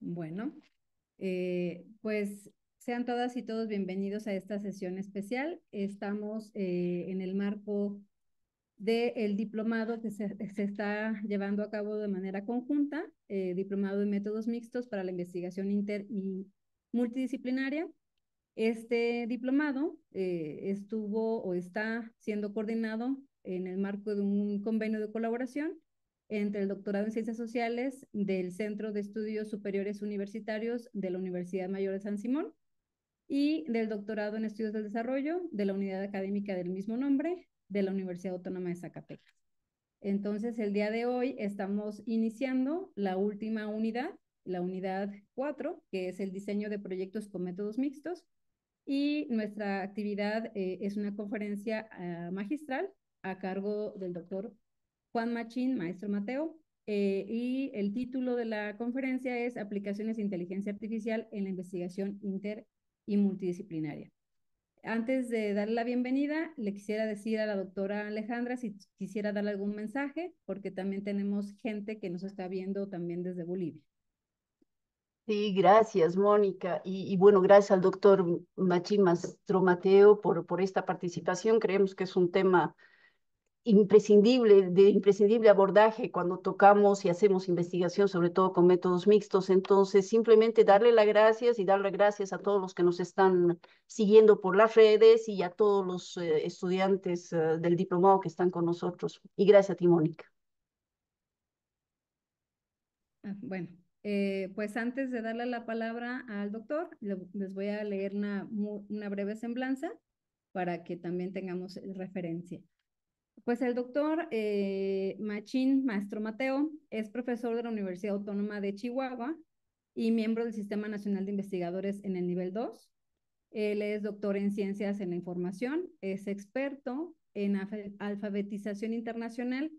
Bueno, eh, pues sean todas y todos bienvenidos a esta sesión especial. Estamos eh, en el marco del diplomado que se, está llevando a cabo de manera conjunta, eh, diplomado en métodos mixtos para la investigación inter y multidisciplinaria. Este diplomado estuvo o está siendo coordinado en el marco de un convenio de colaboración entre el doctorado en Ciencias Sociales del Centro de Estudios Superiores Universitarios de la Universidad Mayor de San Simón y del doctorado en Estudios del Desarrollo de la Unidad Académica del mismo nombre de la Universidad Autónoma de Zacatecas. Entonces, el día de hoy estamos iniciando la última unidad, la unidad 4, que es el diseño de proyectos con métodos mixtos, y nuestra actividad eh, es una conferencia uh, magistral a cargo del doctor Juan Machín, maestro Mateo, eh, y el título de la conferencia es Aplicaciones de Inteligencia Artificial en la Investigación Inter y Multidisciplinaria. Antes de darle la bienvenida, le quisiera decir a la doctora Alejandra si quisiera darle algún mensaje, porque también tenemos gente que nos está viendo también desde Bolivia. Sí, gracias, Mónica. Y, bueno, gracias al doctor Machín Maestro Mateo por, por esta participación. Creemos que es un tema imprescindible, de imprescindible abordaje cuando tocamos y hacemos investigación, sobre todo con métodos mixtos. Entonces, simplemente darle las gracias y darle gracias a todos los que nos están siguiendo por las redes y a todos los eh, estudiantes uh, del diplomado que están con nosotros. Y gracias a ti, Mónica. Ah, bueno, eh, pues antes de darle la palabra al doctor, les voy a leer una, una breve semblanza para que también tengamos referencia. Pues el doctor eh, Machín Maestro Mateo es profesor de la Universidad Autónoma de Chihuahua y miembro del Sistema Nacional de Investigadores en el nivel 2. Él es doctor en Ciencias en la Información, es experto en alfabetización internacional,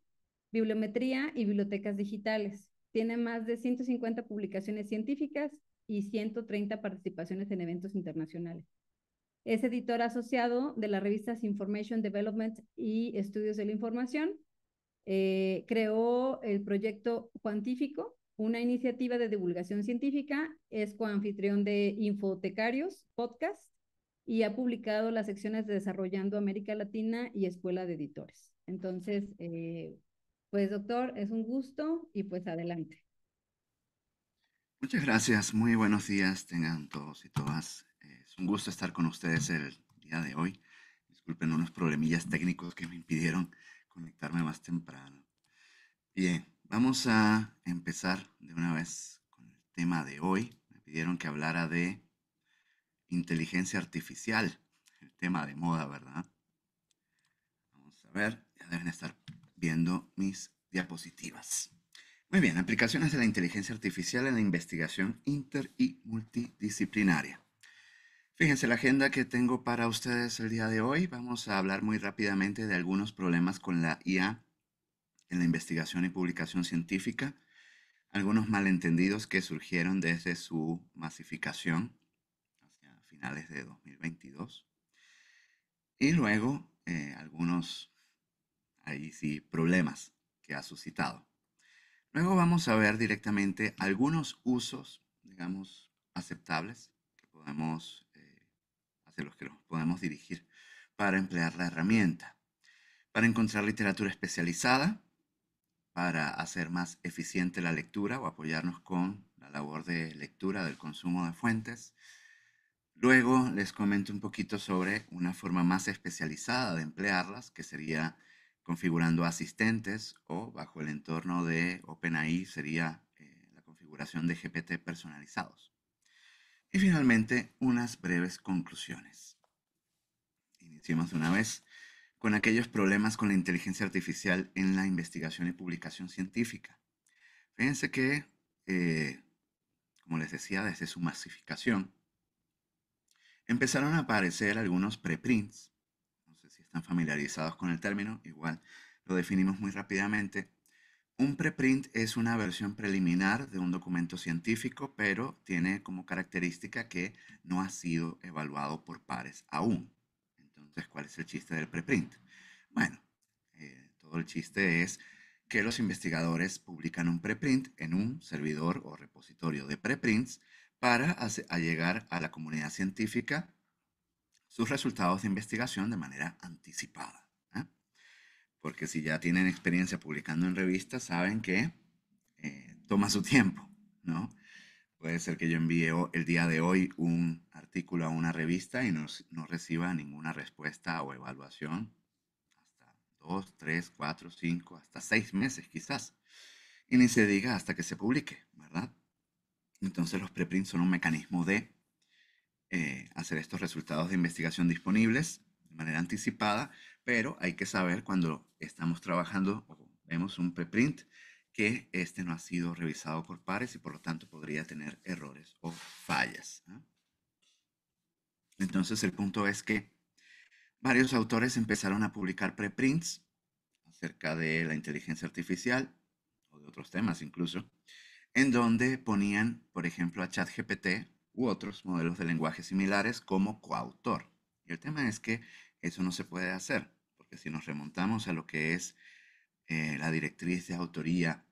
bibliometría y bibliotecas digitales. Tiene más de 150 publicaciones científicas y 130 participaciones en eventos internacionales. Es editor asociado de las revistas Information Development y Estudios de la Información. Eh, creó el proyecto Cuantífico, una iniciativa de divulgación científica. Es coanfitrión de Infotecarios, podcast, y ha publicado las secciones de Desarrollando América Latina y Escuela de Editores. Entonces, eh, pues doctor, es un gusto y pues adelante. Muchas gracias, muy buenos días tengan todos y todas un gusto estar con ustedes el día de hoy. Disculpen unos problemillas técnicos que me impidieron conectarme más temprano. Bien, vamos a empezar de una vez con el tema de hoy. Me pidieron que hablara de inteligencia artificial, el tema de moda, ¿verdad? Vamos a ver, ya deben estar viendo mis diapositivas. Muy bien, aplicaciones de la inteligencia artificial en la investigación inter y multidisciplinaria. Fíjense la agenda que tengo para ustedes el día de hoy. Vamos a hablar muy rápidamente de algunos problemas con la IA en la investigación y publicación científica, algunos malentendidos que surgieron desde su masificación hacia finales de 2022 y luego eh, algunos, ahí sí, problemas que ha suscitado. Luego vamos a ver directamente algunos usos, digamos, aceptables que podemos de los que nos podemos dirigir para emplear la herramienta, para encontrar literatura especializada, para hacer más eficiente la lectura o apoyarnos con la labor de lectura del consumo de fuentes. Luego les comento un poquito sobre una forma más especializada de emplearlas, que sería configurando asistentes o bajo el entorno de OpenAI sería eh, la configuración de GPT personalizados. Y finalmente, unas breves conclusiones. Iniciemos una vez con aquellos problemas con la inteligencia artificial en la investigación y publicación científica. Fíjense que, eh, como les decía, desde su masificación, empezaron a aparecer algunos preprints. No sé si están familiarizados con el término, igual lo definimos muy rápidamente un preprint es una versión preliminar de un documento científico, pero tiene como característica que no ha sido evaluado por pares aún. Entonces, ¿cuál es el chiste del preprint? Bueno, eh, todo el chiste es que los investigadores publican un preprint en un servidor o repositorio de preprints para llegar a la comunidad científica sus resultados de investigación de manera anticipada. Porque si ya tienen experiencia publicando en revistas, saben que eh, toma su tiempo, ¿no? Puede ser que yo envíe el día de hoy un artículo a una revista y no, no reciba ninguna respuesta o evaluación hasta dos, tres, cuatro, cinco, hasta seis meses quizás. Y ni se diga hasta que se publique, ¿verdad? Entonces los preprints son un mecanismo de eh, hacer estos resultados de investigación disponibles de manera anticipada, pero hay que saber cuando estamos trabajando o vemos un preprint que este no ha sido revisado por pares y por lo tanto podría tener errores o fallas. Entonces el punto es que varios autores empezaron a publicar preprints acerca de la inteligencia artificial o de otros temas incluso, en donde ponían, por ejemplo, a ChatGPT u otros modelos de lenguaje similares como coautor. Y el tema es que eso no se puede hacer, porque si nos remontamos a lo que es eh, la directriz de autoría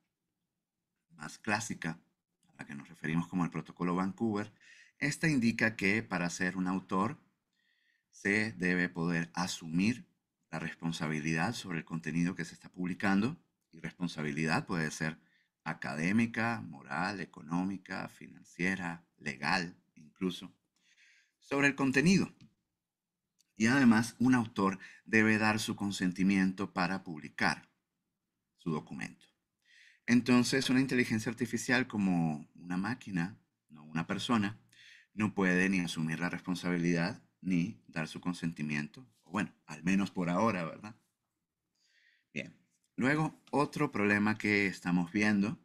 más clásica, a la que nos referimos como el protocolo Vancouver, esta indica que para ser un autor se debe poder asumir la responsabilidad sobre el contenido que se está publicando, y responsabilidad puede ser académica, moral, económica, financiera, legal incluso, sobre el contenido. Y además, un autor debe dar su consentimiento para publicar su documento. Entonces, una inteligencia artificial como una máquina, no una persona, no puede ni asumir la responsabilidad ni dar su consentimiento. Bueno, al menos por ahora, ¿verdad? Bien. Luego, otro problema que estamos viendo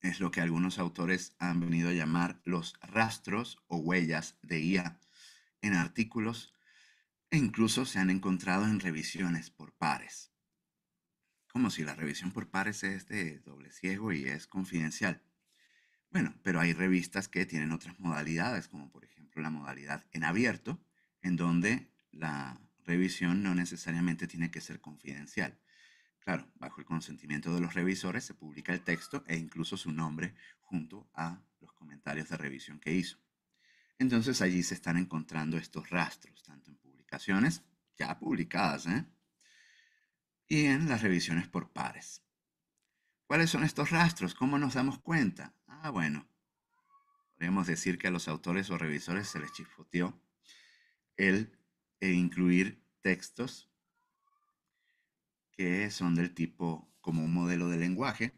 es lo que algunos autores han venido a llamar los rastros o huellas de IA en artículos e incluso se han encontrado en revisiones por pares. Como si la revisión por pares es de doble ciego y es confidencial. Bueno, pero hay revistas que tienen otras modalidades, como por ejemplo la modalidad en abierto, en donde la revisión no necesariamente tiene que ser confidencial. Claro, bajo el consentimiento de los revisores se publica el texto e incluso su nombre junto a los comentarios de revisión que hizo. Entonces allí se están encontrando estos rastros, tanto en publicaciones ya publicadas, ¿eh? y en las revisiones por pares. ¿Cuáles son estos rastros? ¿Cómo nos damos cuenta? Ah, bueno, podríamos decir que a los autores o revisores se les chispoteó el e incluir textos que son del tipo como un modelo de lenguaje.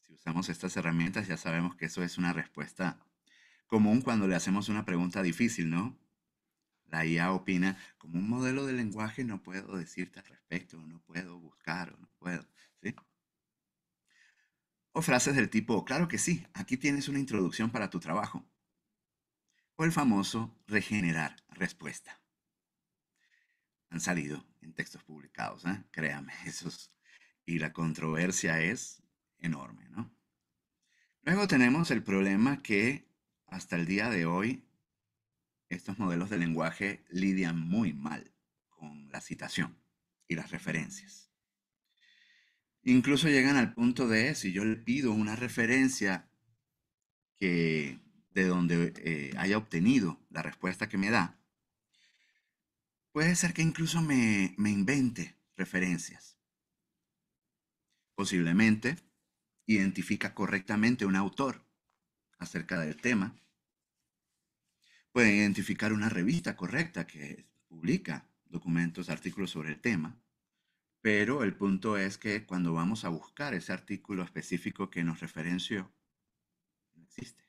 Si usamos estas herramientas ya sabemos que eso es una respuesta común cuando le hacemos una pregunta difícil, ¿no? La IA opina, como un modelo de lenguaje no puedo decirte al respecto, no puedo buscar, o no puedo, ¿sí? O frases del tipo, claro que sí, aquí tienes una introducción para tu trabajo. O el famoso regenerar respuesta han salido en textos publicados, ¿eh? créame, esos. Y la controversia es enorme, ¿no? Luego tenemos el problema que hasta el día de hoy estos modelos de lenguaje lidian muy mal con la citación y las referencias. Incluso llegan al punto de, si yo le pido una referencia que de donde eh, haya obtenido la respuesta que me da, Puede ser que incluso me, invente referencias. Posiblemente identifica correctamente un autor acerca del tema. Puede identificar una revista correcta que publica documentos, artículos sobre el tema. Pero el punto es que cuando vamos a buscar ese artículo específico que nos referenció, no existe.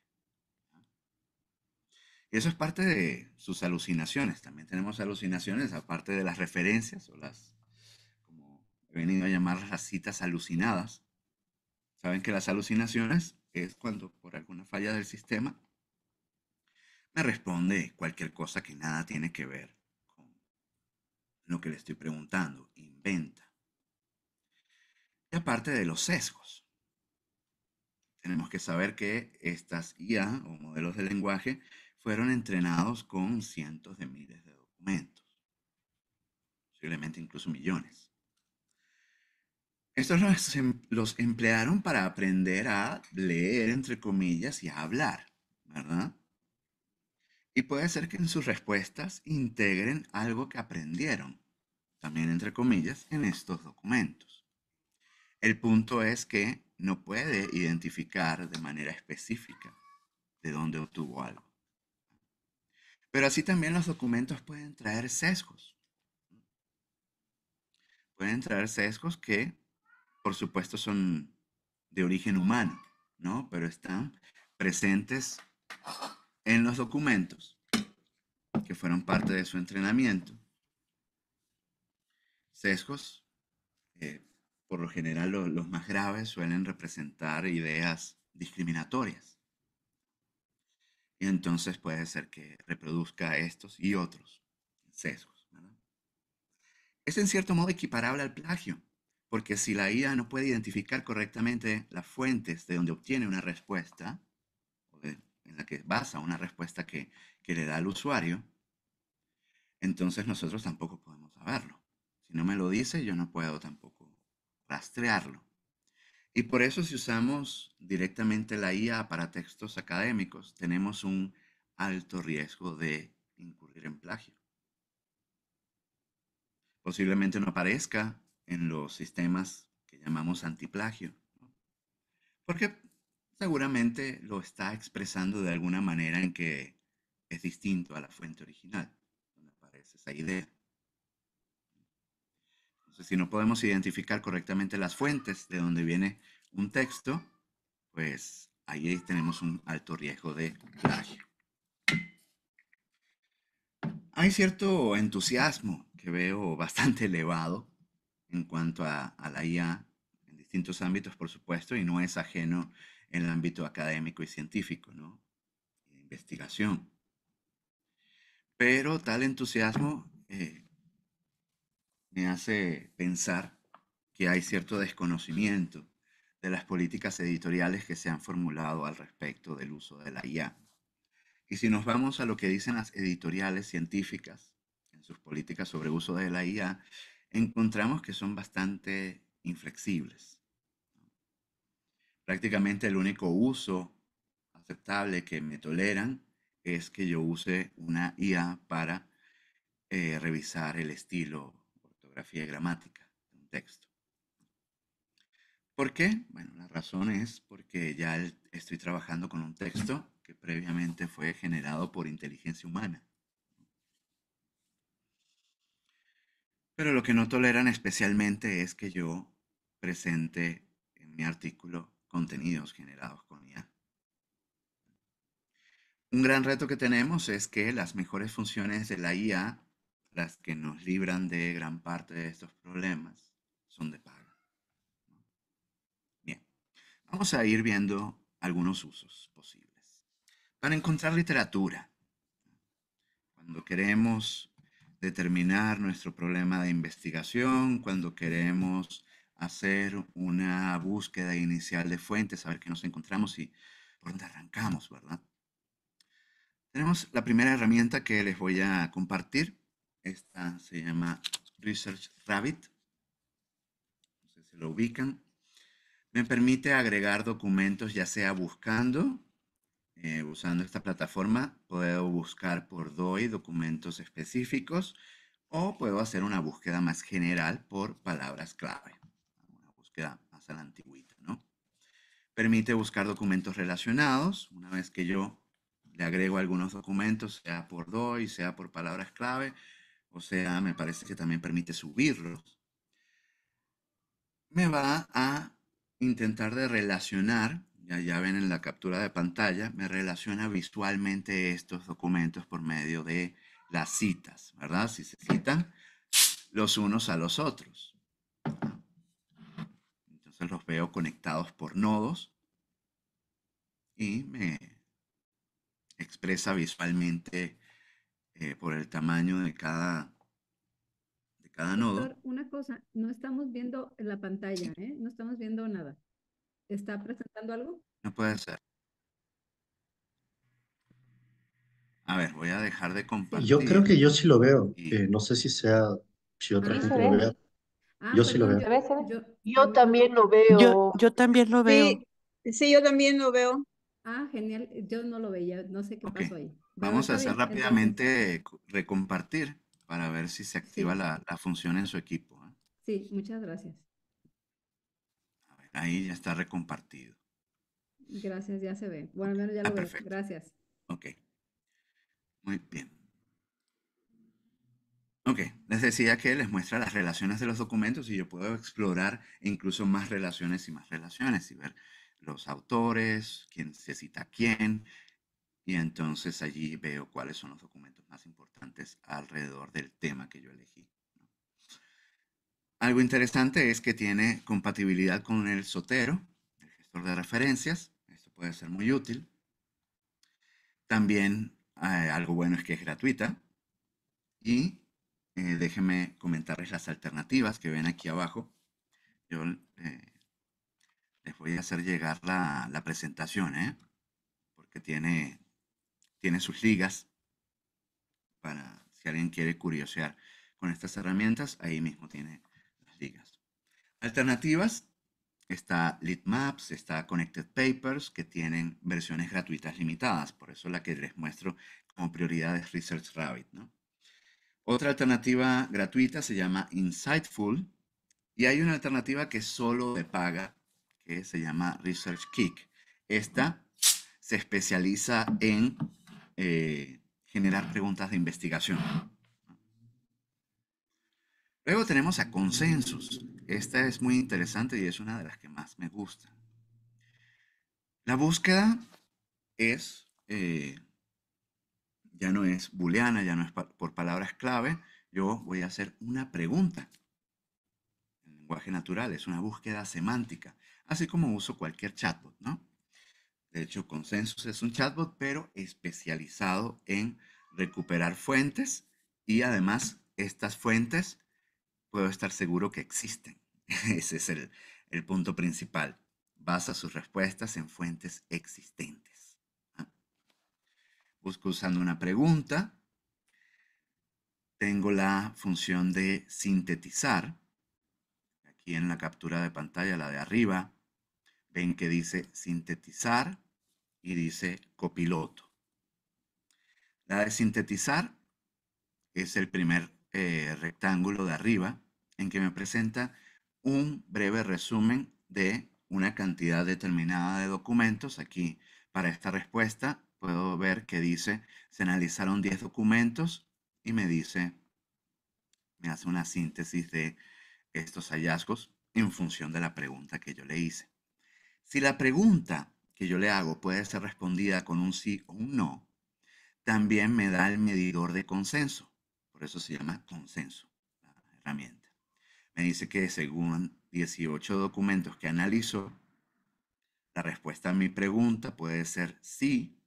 Y eso es parte de sus alucinaciones. También tenemos alucinaciones, aparte de las referencias o las, como he venido a llamar las citas alucinadas. Saben que las alucinaciones es cuando por alguna falla del sistema me responde cualquier cosa que nada tiene que ver con lo que le estoy preguntando, inventa. Y aparte de los sesgos. Tenemos que saber que estas IA o modelos de lenguaje fueron entrenados con cientos de miles de documentos, posiblemente incluso millones. Estos los, em, los emplearon para aprender a leer, entre comillas, y a hablar, ¿verdad? Y puede ser que en sus respuestas integren algo que aprendieron, también entre comillas, en estos documentos. El punto es que no puede identificar de manera específica de dónde obtuvo algo. Pero así también los documentos pueden traer sesgos. Pueden traer sesgos que, por supuesto, son de origen humano, ¿no? Pero están presentes en los documentos que fueron parte de su entrenamiento. Sesgos, eh, por lo general los más graves, suelen representar ideas discriminatorias. Y entonces puede ser que reproduzca estos y otros sesgos. Es en cierto modo equiparable al plagio, porque si la IA no puede identificar correctamente las fuentes de donde obtiene una respuesta, en la que basa una respuesta que, que le da al usuario, entonces nosotros tampoco podemos saberlo. Si no me lo dice, yo no puedo tampoco rastrearlo. Y por eso si usamos directamente la IA para textos académicos, tenemos un alto riesgo de incurrir en plagio. Posiblemente no aparezca en los sistemas que llamamos antiplagio, porque seguramente lo está expresando de alguna manera en que es distinto a la fuente original, donde aparece esa idea. Entonces, si no podemos identificar correctamente las fuentes de donde viene un texto, pues ahí tenemos un alto riesgo de plagio. Hay cierto entusiasmo que veo bastante elevado en cuanto a, la IA en distintos ámbitos, por supuesto, y no es ajeno en el ámbito académico y científico, ¿no? Investigación. Pero tal entusiasmo eh, me hace pensar que hay cierto desconocimiento de las políticas editoriales que se han formulado al respecto del uso de la IA. Y si nos vamos a lo que dicen las editoriales científicas en sus políticas sobre uso de la IA, encontramos que son bastante inflexibles. Prácticamente el único uso aceptable que me toleran es que yo use una IA para eh, revisar el estilo, ortografía y gramática de un texto. ¿Por qué? Bueno, la razón es porque ya estoy trabajando con un texto que previamente fue generado por inteligencia humana. Pero lo que no toleran especialmente es que yo presente en mi artículo contenidos generados con IA. Un gran reto que tenemos es que las mejores funciones de la IA, las que nos libran de gran parte de estos problemas, son de paga. Bien, vamos a ir viendo algunos usos posibles. Para encontrar literatura, cuando queremos determinar nuestro problema de investigación, cuando queremos hacer una búsqueda inicial de fuentes, saber qué nos encontramos y por dónde arrancamos, ¿verdad? Tenemos la primera herramienta que les voy a compartir. Esta se llama Research Rabbit. No sé si lo ubican. Me permite agregar documentos ya sea buscando, eh, usando esta plataforma, puedo buscar por DOI documentos específicos o puedo hacer una búsqueda más general por palabras clave queda más a la antigüita, ¿no? Permite buscar documentos relacionados. Una vez que yo le agrego algunos documentos, sea por DOI, sea por palabras clave, o sea, me parece que también permite subirlos. Me va a intentar de relacionar, ya, ya ven en la captura de pantalla, me relaciona visualmente estos documentos por medio de las citas, ¿verdad? Si se citan los unos a los otros los veo conectados por nodos y me expresa visualmente eh, por el tamaño de cada, de cada nodo. una cosa, no estamos viendo la pantalla, ¿eh? no estamos viendo nada. ¿Está presentando algo? No puede ser. A ver, voy a dejar de compartir. Yo creo que yo sí lo veo. no sé si sea, si otra gente lo vea. Ah, Yo sí lo veo. yo, también lo veo. Yo, yo también lo veo. Sí, sí, yo también lo veo. Ah, genial. Yo no lo veía, no sé qué pasó ahí. Vamos a hacer bien, rápidamente co- recompartir para ver si se activa Sí. la, la función en su equipo. ¿eh? Sí, muchas gracias. Ahí ya está recompartido. Gracias, ya se ve. Bueno, al menos ya Ah, lo veo. Gracias. Ok. Muy bien. Ok, les decía que les muestra las relaciones de los documentos y yo puedo explorar incluso más relaciones y más relaciones y ver los autores, quién se cita a quién, y entonces allí veo cuáles son los documentos más importantes alrededor del tema que yo elegí. Algo interesante es que tiene compatibilidad con el Sotero, el gestor de referencias. Esto puede ser muy útil. También eh, algo bueno es que es gratuita. Y eh, déjenme comentarles las alternativas que ven aquí abajo. Yo eh, les voy a hacer llegar la, la presentación, ¿eh? porque tiene, tiene sus ligas para si alguien quiere curiosear con estas herramientas, ahí mismo tiene Alternativas, está Litmaps, está Connected Papers, que tienen versiones gratuitas limitadas, por eso la que les muestro como prioridad es Research Rabbit. ¿no? Otra alternativa gratuita se llama Insightful, y hay una alternativa que solo de paga, que se llama Research Kick. Esta se especializa en eh, generar preguntas de investigación. Luego tenemos a Consensus. Esta es muy interesante y es una de las que más me gusta. La búsqueda es, eh, ya no es booleana, ya no es por palabras clave. Yo voy a hacer una pregunta. El lenguaje natural es una búsqueda semántica, así como uso cualquier chatbot, ¿no? De hecho, Consensus es un chatbot, pero especializado en recuperar fuentes y además estas fuentes puedo estar seguro que existen. Ese es el, el punto principal. Basa sus respuestas en fuentes existentes. ¿ah? Busco usando una pregunta. Tengo la función de sintetizar. Aquí en la captura de pantalla, la de arriba, ven que dice sintetizar y dice copiloto. La de sintetizar es el primer eh, rectángulo de arriba en que me presenta un breve resumen de una cantidad determinada de documentos. Aquí para esta respuesta puedo ver que dice se analizaron 10 documentos y me dice, me hace una síntesis de estos hallazgos en función de la pregunta que yo le hice. Si la pregunta que yo le hago puede ser respondida con un sí o un no, también me da el medidor de consenso. Por eso se llama consenso, la herramienta. Me dice que según 18 documentos que analizó, la respuesta a mi pregunta puede ser sí,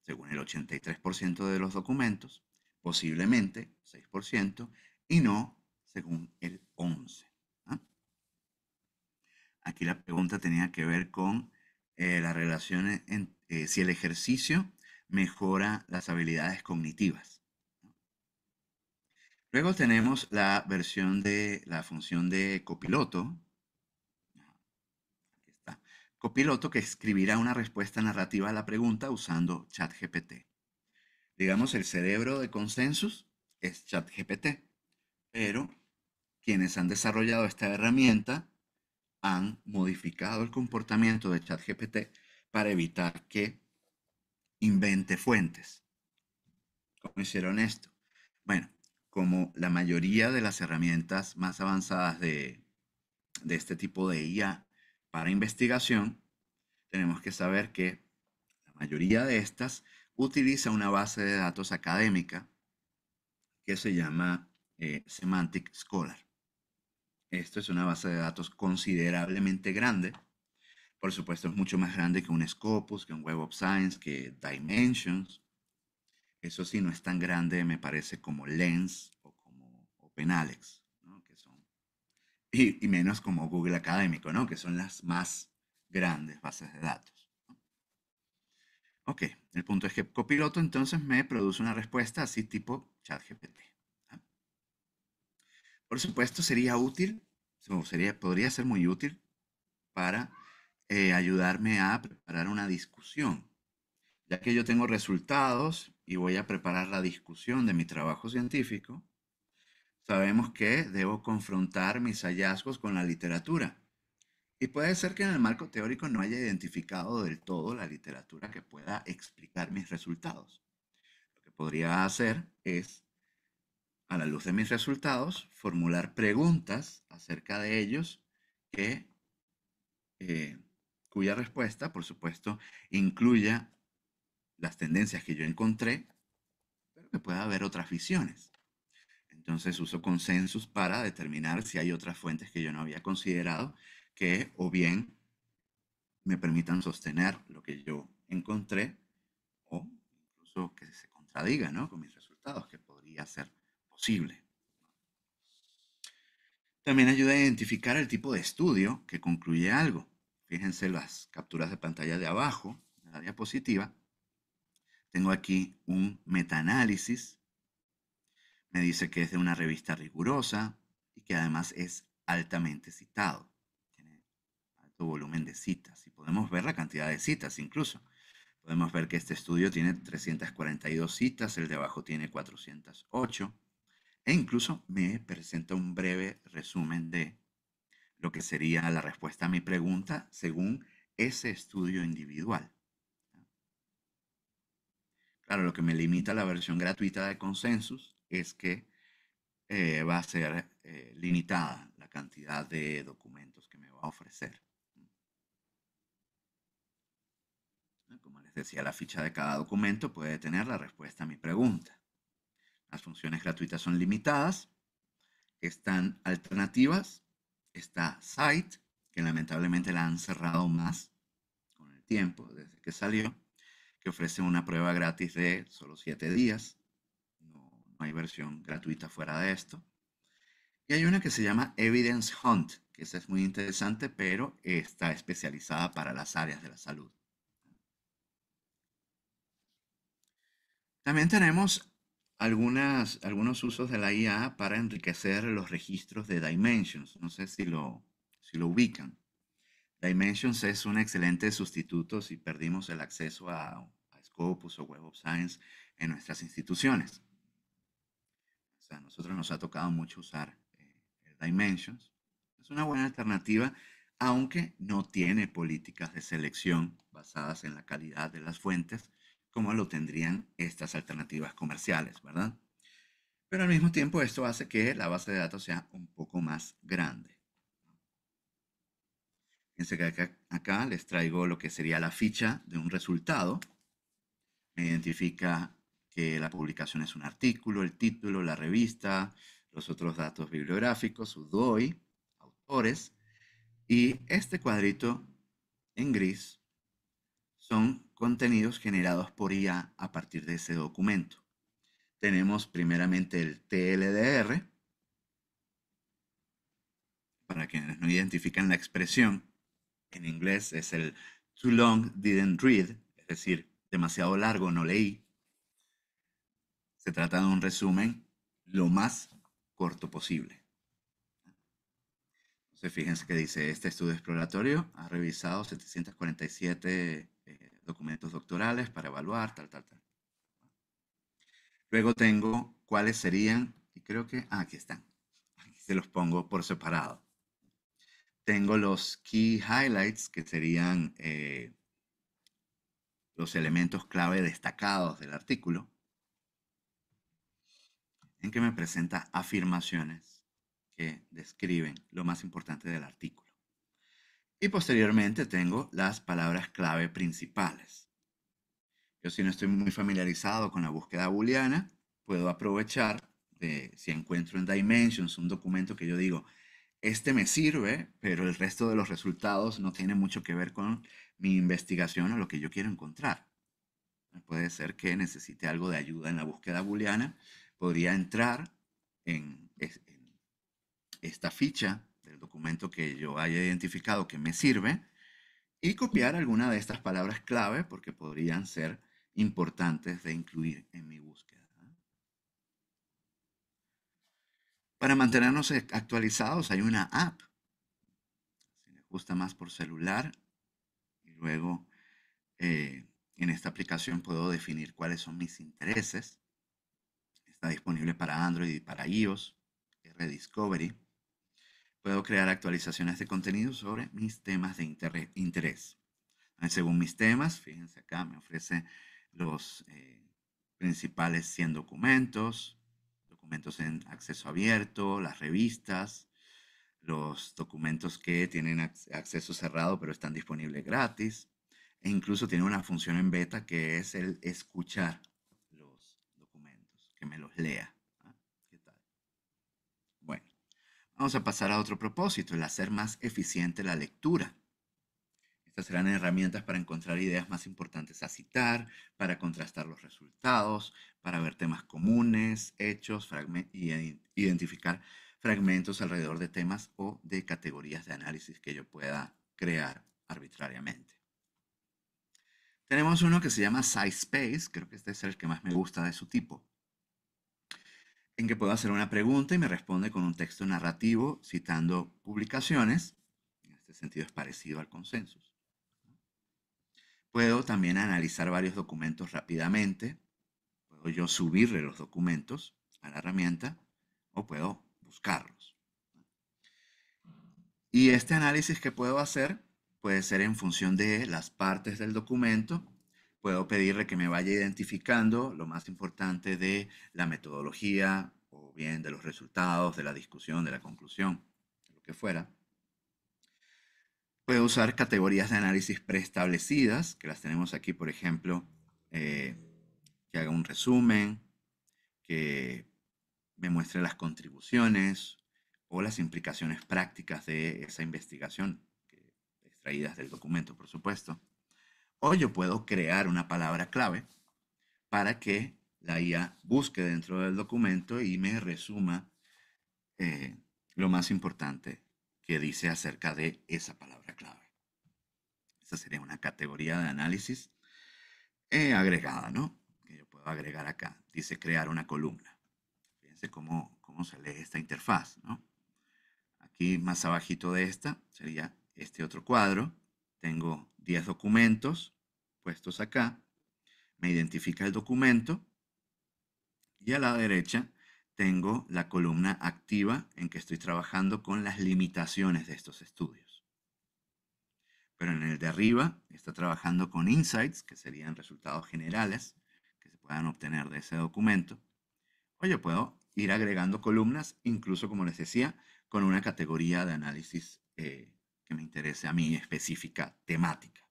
según el 83% de los documentos, posiblemente 6%, y no, según el 11%. ¿ah? Aquí la pregunta tenía que ver con eh, la relación en eh, si el ejercicio mejora las habilidades cognitivas. Luego tenemos la versión de la función de copiloto. Aquí está. Copiloto que escribirá una respuesta narrativa a la pregunta usando ChatGPT. Digamos, el cerebro de consensus es ChatGPT, pero quienes han desarrollado esta herramienta han modificado el comportamiento de ChatGPT para evitar que invente fuentes. ¿Cómo hicieron esto? Bueno, como la mayoría de las herramientas más avanzadas de, este tipo de IA para investigación, tenemos que saber que la mayoría de estas utiliza una base de datos académica que se llama eh, Semantic Scholar. Esto es una base de datos considerablemente grande. Por supuesto, es mucho más grande que un Scopus, que un Web of Science, que Dimensions. Eso sí, no es tan grande, me parece, como Lens o como OpenAlex, ¿no? que son, y, menos como Google Académico, ¿no? que son las más grandes bases de datos. ¿no? Ok, el punto es que Copiloto entonces me produce una respuesta así tipo ChatGPT. Por supuesto, sería útil sería, podría ser muy útil para eh, ayudarme a preparar una discusión. Ya que yo tengo resultados y voy a preparar la discusión de mi trabajo científico, sabemos que debo confrontar mis hallazgos con la literatura. Y puede ser que en el marco teórico no haya identificado del todo la literatura que pueda explicar mis resultados. Lo que podría hacer es, a la luz de mis resultados, formular preguntas acerca de ellos que, eh, cuya respuesta, por supuesto, incluya las tendencias que yo encontré, pero que pueda haber otras visiones. Entonces uso consensus para determinar si hay otras fuentes que yo no había considerado que o bien me permitan sostener lo que yo encontré o incluso que se contradiga ¿no? con mis resultados, que podría ser posible. También ayuda a identificar el tipo de estudio que concluye algo. Fíjense las capturas de pantalla de abajo, en la diapositiva. Tengo aquí un metaanálisis. Me dice que es de una revista rigurosa y que además es altamente citado. Tiene alto volumen de citas y podemos ver la cantidad de citas incluso. Podemos ver que este estudio tiene 342 citas, el de abajo tiene 408 e incluso me presenta un breve resumen de lo que sería la respuesta a mi pregunta según ese estudio individual. Claro, lo que me limita la versión gratuita de Consensus es que eh, va a ser eh, limitada la cantidad de documentos que me va a ofrecer. Como les decía, la ficha de cada documento puede tener la respuesta a mi pregunta. Las funciones gratuitas son limitadas, están alternativas, está Site, que lamentablemente la han cerrado más con el tiempo desde que salió, que ofrece una prueba gratis de solo 7 días. No, hay versión gratuita fuera de esto. Y hay una que se llama Evidence Hunt, que esa es muy interesante, pero está especializada para las áreas de la salud. También tenemos algunas, algunos usos de la IA para enriquecer los registros de Dimensions. No sé si lo, si lo ubican. Dimensions es un excelente sustituto si perdimos el acceso a, Scopus o Web of Science en nuestras instituciones. O sea, a nosotros nos ha tocado mucho usar eh, Dimensions. Es una buena alternativa, aunque no tiene políticas de selección basadas en la calidad de las fuentes, como lo tendrían estas alternativas comerciales, ¿verdad? Pero al mismo tiempo esto hace que la base de datos sea un poco más grande. Fíjense que acá, les traigo lo que sería la ficha de un resultado. Me identifica que la publicación es un artículo, el título, la revista, los otros datos bibliográficos, su DOI, autores. Y este cuadrito en gris son contenidos generados por IA a partir de ese documento. Tenemos primeramente el TLDR, para quienes no identifican la expresión, en inglés es el too long didn't read, es decir, demasiado largo no leí. Se trata de un resumen lo más corto posible. Entonces, fíjense que dice, este estudio exploratorio ha revisado 747 documentos doctorales para evaluar, tal, tal, tal. Luego tengo cuáles serían, y creo que, ah, aquí están. Aquí se los pongo por separado. Tengo los key highlights, que serían eh, los elementos clave destacados del artículo, en que me presenta afirmaciones que describen lo más importante del artículo. Y posteriormente tengo las palabras clave principales. Yo si no estoy muy familiarizado con la búsqueda booleana, puedo aprovechar si encuentro en Dimensions un documento que yo digo, este me sirve, pero el resto de los resultados no tiene mucho que ver con mi investigación o lo que yo quiero encontrar. Puede ser que necesite algo de ayuda en la búsqueda booleana. Podría entrar en, esta ficha documento que yo haya identificado que me sirve y copiar alguna de estas palabras clave porque podrían ser importantes de incluir en mi búsqueda. Para mantenernos actualizados hay una app gusta más por celular. Y luego eh, en esta aplicación puedo definir cuáles son mis intereses. Está disponible para Android y para iOS, Rediscovery. Puedo crear actualizaciones de contenido sobre mis temas de interés. Según mis temas, fíjense acá, me ofrece los eh, principales 100 documentos, documentos en acceso abierto, las revistas, los documentos que tienen acceso cerrado pero están disponibles gratis. E incluso tiene una función en beta que es el escuchar los documentos, que me los lea. ¿ah? Bueno, vamos a pasar a otro propósito, el hacer más eficiente la lectura. Estas serán herramientas para encontrar ideas más importantes a citar, para contrastar los resultados, para ver temas comunes, hechos y identificar fragmentos alrededor de temas o de categorías de análisis que yo pueda crear arbitrariamente. Tenemos uno que se llama Size Space, creo que este es el que más me gusta de su tipo, en que puedo hacer una pregunta y me responde con un texto narrativo citando publicaciones. En este sentido es parecido al consensus. Puedo también analizar varios documentos rápidamente. Puedo yo subirle los documentos a la herramienta o puedo buscarlos. Y este análisis que puedo hacer puede ser en función de las partes del documento. Puedo pedirle que me vaya identificando lo más importante de la metodología o bien de los resultados, de la discusión, de la conclusión, lo que fuera. Puedo usar categorías de análisis preestablecidas, que las tenemos aquí, por ejemplo, eh, que haga un resumen, que me muestre las contribuciones o las implicaciones prácticas de esa investigación, extraídas del documento, por supuesto. O yo puedo crear una palabra clave para que la IA busque dentro del documento y me resuma eh, lo más importante que dice acerca de esa palabra clave. Esa sería una categoría de análisis eh, agregada, ¿no? Que yo puedo agregar acá. Dice crear una columna cómo, cómo se lee esta interfaz, ¿no? Aquí más abajito de esta sería este otro cuadro. Tengo 10 documentos puestos acá. Me identifica el documento. Y a la derecha tengo la columna activa en que estoy trabajando con las limitaciones de estos estudios. Pero en el de arriba está trabajando con insights, que serían resultados generales que se puedan obtener de ese documento. O yo puedo ir agregando columnas, incluso como les decía, con una categoría de análisis eh, que me interese a mí específica, temática.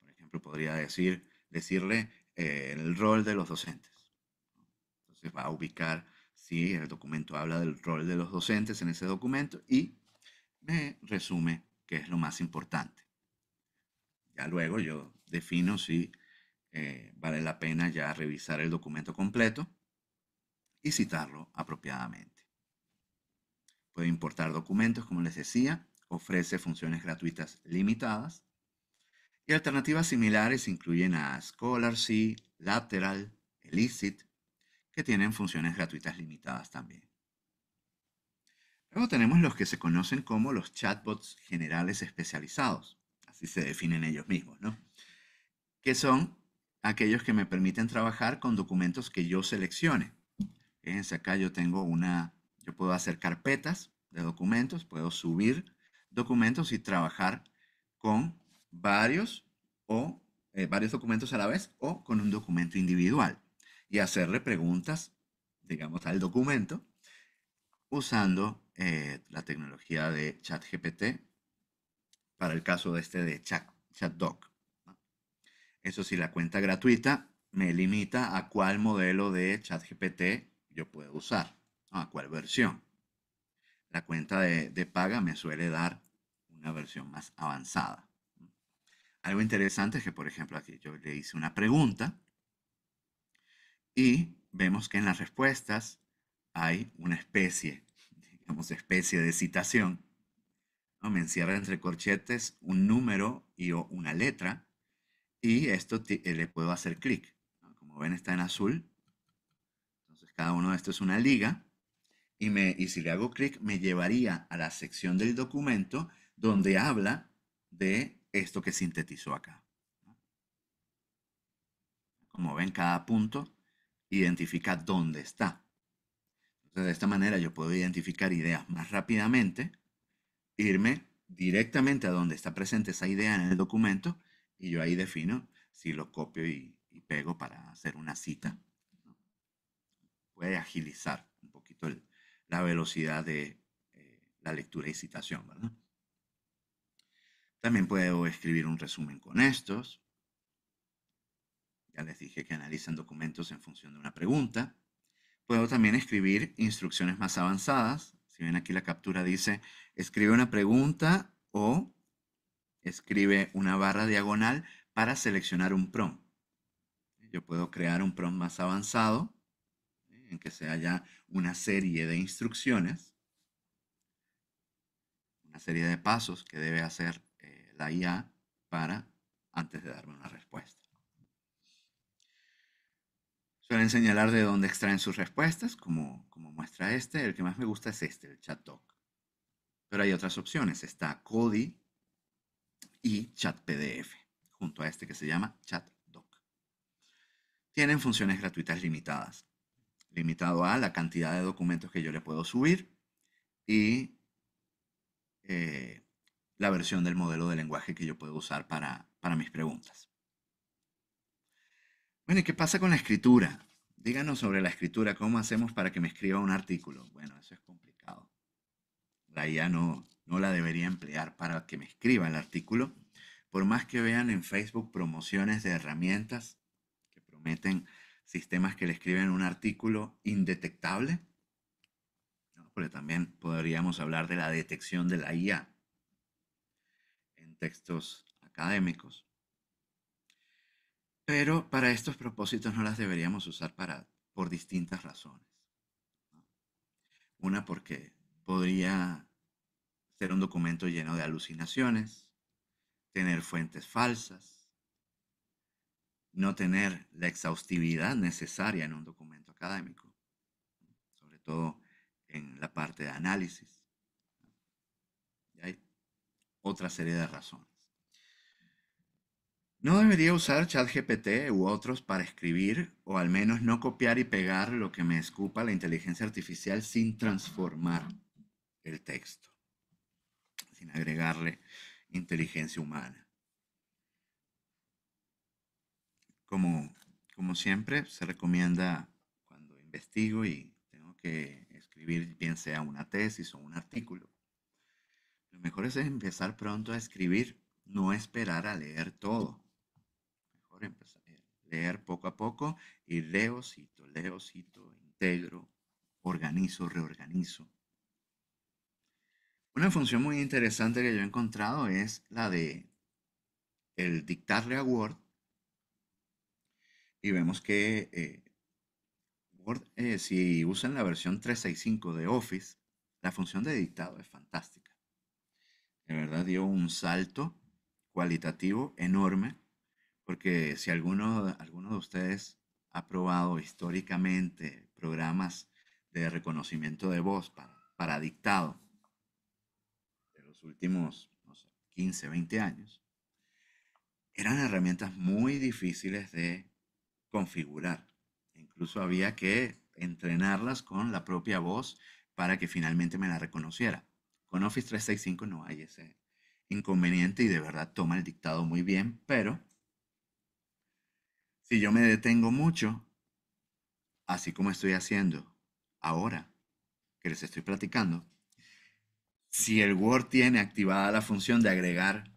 Por ejemplo, podría decir, decirle eh, el rol de los docentes. Entonces va a ubicar si el documento habla del rol de los docentes en ese documento y me resume qué es lo más importante. Ya luego yo defino si eh, vale la pena ya revisar el documento completo y citarlo apropiadamente. Puede importar documentos, como les decía, ofrece funciones gratuitas limitadas y alternativas similares incluyen a Scholarcy, Lateral, Elicit, que tienen funciones gratuitas limitadas también. Luego tenemos los que se conocen como los chatbots generales especializados, así se definen ellos mismos, ¿no? Que son aquellos que me permiten trabajar con documentos que yo seleccione. Fíjense acá yo tengo una, yo puedo hacer carpetas de documentos, puedo subir documentos y trabajar con varios o eh, varios documentos a la vez o con un documento individual y hacerle preguntas, digamos, al documento usando eh, la tecnología de ChatGPT para el caso de este de Chat, ChatDoc. Eso sí, la cuenta gratuita me limita a cuál modelo de ChatGPT yo puedo usar, a cuál versión. La cuenta de, de paga me suele dar una versión más avanzada. Algo interesante es que, por ejemplo, aquí yo le hice una pregunta y vemos que en las respuestas hay una especie, digamos, especie de citación. ¿no? Me encierra entre corchetes un número y o una letra y esto le puedo hacer clic. Como ven está en azul, cada uno de estos es una liga. Y, me, y si le hago clic, me llevaría a la sección del documento donde habla de esto que sintetizó acá. Como ven, cada punto identifica dónde está. De esta manera yo puedo identificar ideas más rápidamente, irme directamente a donde está presente esa idea en el documento y yo ahí defino si lo copio y, pego para hacer una cita. Puede agilizar un poquito la velocidad de eh, la lectura y citación, ¿verdad? También puedo escribir un resumen con estos. Ya les dije que analizan documentos en función de una pregunta. Puedo también escribir instrucciones más avanzadas. Si ven aquí la captura dice, escribe una pregunta o escribe una barra diagonal para seleccionar un prompt. Yo puedo crear un prompt más avanzado en que se haya una serie de instrucciones, una serie de pasos que debe hacer eh, la IA para antes de darme una respuesta. Suelen señalar de dónde extraen sus respuestas, como, como muestra este. El que más me gusta es este, el ChatDoc. Pero hay otras opciones. Está Kodi y ChatPDF, junto a este que se llama ChatDoc. Tienen funciones gratuitas limitadas. Limitado a la cantidad de documentos que yo le puedo subir y eh, la versión del modelo de lenguaje que yo puedo usar para, para mis preguntas. Bueno, ¿y qué pasa con la escritura? Díganos sobre la escritura, ¿cómo hacemos para que me escriba un artículo? Bueno, eso es complicado. La IA no, no la debería emplear para que me escriba el artículo. Por más que vean en Facebook promociones de herramientas que prometen sistemas que le escriben un artículo indetectable, porque también podríamos hablar de la detección de la IA en textos académicos. Pero para estos propósitos no las deberíamos usar para, por distintas razones. Una porque podría ser un documento lleno de alucinaciones, tener fuentes falsas, no tener la exhaustividad necesaria en un documento académico, sobre todo en la parte de análisis. Y hay otra serie de razones. No debería usar ChatGPT u otros para escribir, o al menos no copiar y pegar lo que me escupa la inteligencia artificial sin transformar el texto, sin agregarle inteligencia humana. Como, como siempre, se recomienda cuando investigo y tengo que escribir, bien sea una tesis o un artículo, lo mejor es empezar pronto a escribir, no esperar a leer todo empezar a leer poco a poco y leo, cito, leo, cito, integro, organizo, reorganizo. Una función muy interesante que yo he encontrado es la de el dictarle a Word y vemos que eh, Word, eh, si usan la versión 365 de Office, la función de dictado es fantástica. De verdad dio un salto cualitativo enorme porque si alguno, alguno de ustedes ha probado históricamente programas de reconocimiento de voz para, dictado de los últimos 15, 20 años, eran herramientas muy difíciles de configurar. Incluso había que entrenarlas con la propia voz para que finalmente me la reconociera. Con Office 365 no hay ese inconveniente y de verdad toma el dictado muy bien, pero si yo me detengo mucho, así como estoy haciendo ahora que les estoy platicando, si el Word tiene activada la función de agregar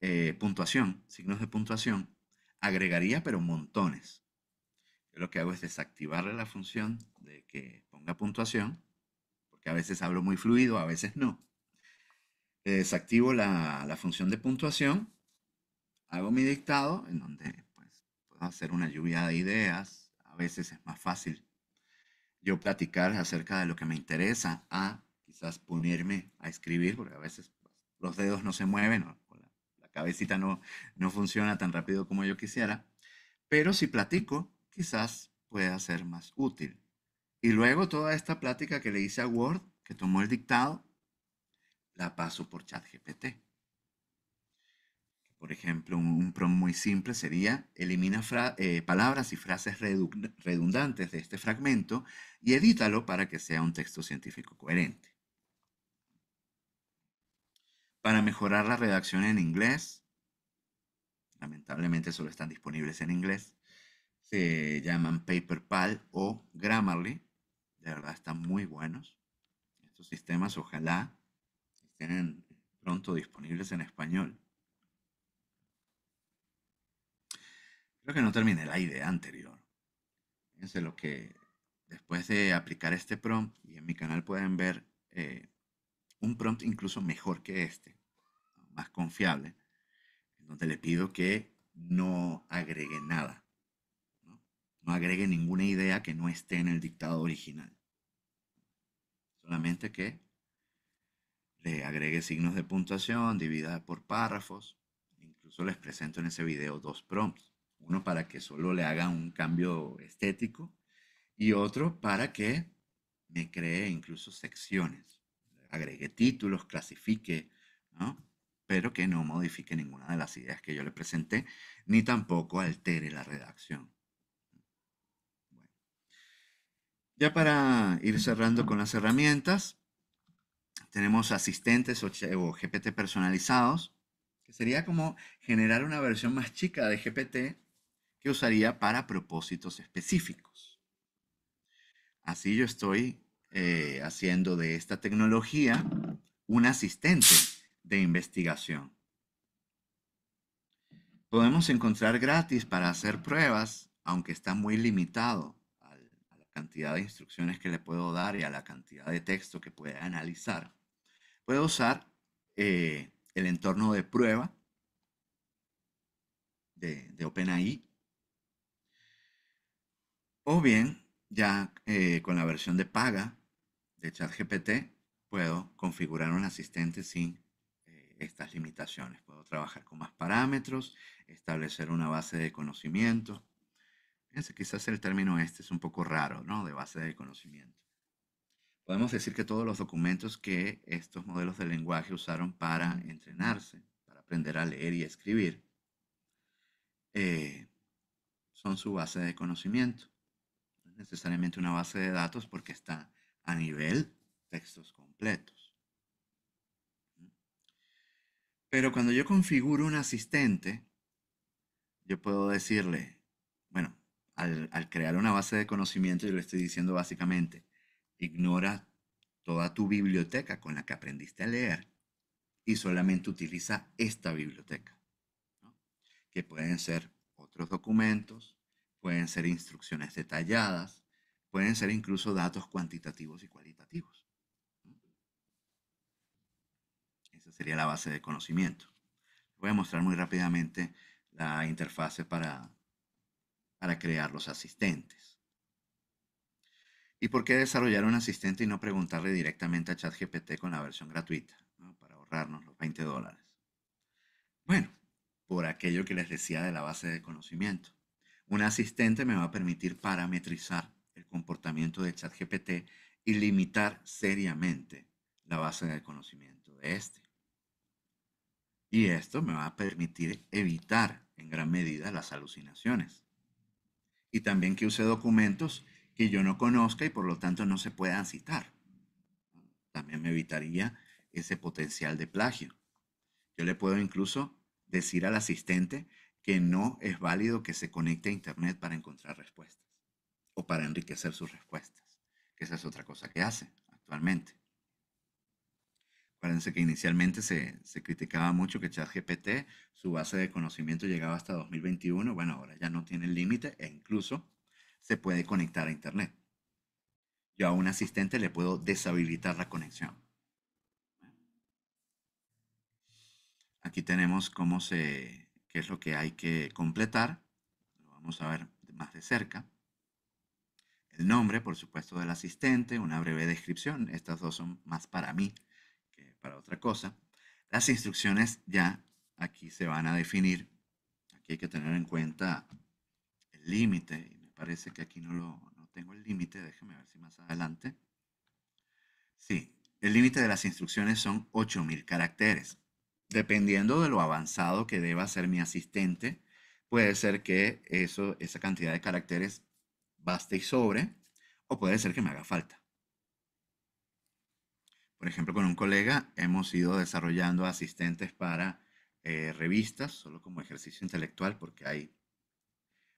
eh, puntuación, signos de puntuación, agregaría pero montones. Lo que hago es desactivarle la función de que ponga puntuación, porque a veces hablo muy fluido, a veces no. desactivo la, la función de puntuación, hago mi dictado en donde hacer una lluvia de ideas. A veces es más fácil yo platicar acerca de lo que me interesa a quizás ponerme a escribir, porque a veces los dedos no se mueven la, la, cabecita no, no funciona tan rápido como yo quisiera. Pero si platico, quizás pueda ser más útil. Y luego toda esta plática que le hice a Word, que tomó el dictado, la paso por ChatGPT. Por ejemplo, un, prompt muy simple sería elimina eh, palabras y frases redundantes de este fragmento y edítalo para que sea un texto científico coherente. Para mejorar la redacción en inglés, lamentablemente solo están disponibles en inglés, se llaman PaperPal o Grammarly. De verdad están muy buenos. Estos sistemas ojalá estén pronto disponibles en español. Creo que no terminé la idea anterior. Fíjense lo que después de aplicar este prompt, y en mi canal pueden ver eh, un prompt incluso mejor que este, más confiable, donde le pido que no agregue nada no agregue ninguna idea que no esté en el dictado original. Solamente que le agregue signos de puntuación, divida por párrafos. Incluso les presento en ese video dos prompts. Uno para que solo le haga un cambio estético y otro para que me cree incluso secciones. Agregue títulos, clasifique, pero que no modifique ninguna de las ideas que yo le presenté, ni tampoco altere la redacción. Ya para ir cerrando con las herramientas, tenemos asistentes o, GPT personalizados, que sería como generar una versión más chica de GPT que usaría para propósitos específicos. Así yo estoy eh, haciendo de esta tecnología un asistente de investigación. Podemos encontrar gratis para hacer pruebas, aunque está muy limitado cantidad de instrucciones que le puedo dar y a la cantidad de texto que puede analizar, puedo usar eh, el entorno de prueba de, OpenAI o bien ya eh, con la versión de paga de ChatGPT puedo configurar un asistente sin eh, estas limitaciones. Puedo trabajar con más parámetros, establecer una base de conocimiento, quizás el término este es un poco raro, ¿no? De base de conocimiento. Podemos decir que todos los documentos que estos modelos de lenguaje usaron para entrenarse, para aprender a leer y escribir, eh, son su base de conocimiento. Necesariamente una base de datos porque está a nivel textos completos. Pero cuando yo configuro un asistente, yo puedo decirle, bueno, al, crear una base de conocimiento, yo le estoy diciendo básicamente, ignora toda tu biblioteca con la que aprendiste a leer y solamente utiliza esta biblioteca, que pueden ser otros documentos, pueden ser instrucciones detalladas, pueden ser incluso datos cuantitativos y cualitativos. Esa sería la base de conocimiento. Voy a mostrar muy rápidamente la interfase para para crear los asistentes. ¿Y por qué desarrollar un asistente y no preguntarle directamente a ChatGPT con la versión gratuita, para ahorrarnos los 20 dólares? Bueno, por aquello que les decía de la base de conocimiento. Un asistente me va a permitir parametrizar el comportamiento de ChatGPT y limitar seriamente la base de conocimiento de este. Y esto me va a permitir evitar en gran medida las alucinaciones y también que use documentos que yo no conozca y por lo tanto no se puedan citar. También me evitaría ese potencial de plagio. Yo le puedo incluso decir al asistente que no es válido que se conecte a Internet para encontrar respuestas o para enriquecer sus respuestas, que esa es otra cosa que hace actualmente. Acuérdense que inicialmente se, se, criticaba mucho que ChatGPT, su base de conocimiento llegaba hasta 2021. Bueno, ahora ya no tiene límite e incluso se puede conectar a Internet. Yo a un asistente le puedo deshabilitar la conexión. Aquí tenemos cómo se, qué es lo que hay que completar. Lo vamos a ver más de cerca. El nombre, por supuesto, del asistente, una breve descripción. Estas dos son más para mí para otra cosa. Las instrucciones ya aquí se van a definir. Aquí hay que tener en cuenta el límite. Me parece que aquí no, lo, no tengo el límite. Déjame ver si más adelante. Sí, el límite de las instrucciones son 8000 caracteres. Dependiendo de lo avanzado que deba ser mi asistente, puede ser que esa cantidad de caracteres baste y sobre, o puede ser que me haga falta. Por ejemplo, con un colega hemos ido desarrollando asistentes para eh, revistas, solo como ejercicio intelectual, porque hay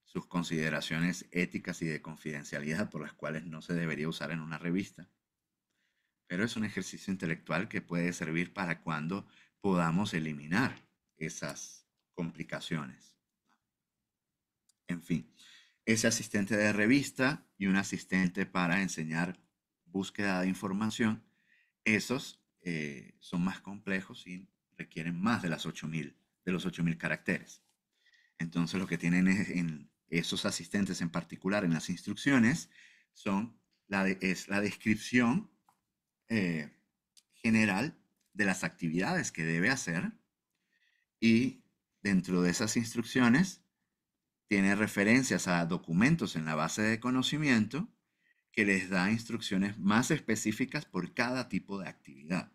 sus consideraciones éticas y de confidencialidad por las cuales no se debería usar en una revista. Pero es un ejercicio intelectual que puede servir para cuando podamos eliminar esas complicaciones. En fin, ese asistente de revista y un asistente para enseñar búsqueda de información, esos eh, son más complejos y requieren más de, las 8000, de los 8000 caracteres. Entonces lo que tienen en esos asistentes en particular en las instrucciones son la es la descripción eh, general de las actividades que debe hacer y dentro de esas instrucciones tiene referencias a documentos en la base de conocimiento que les da instrucciones más específicas por cada tipo de actividad.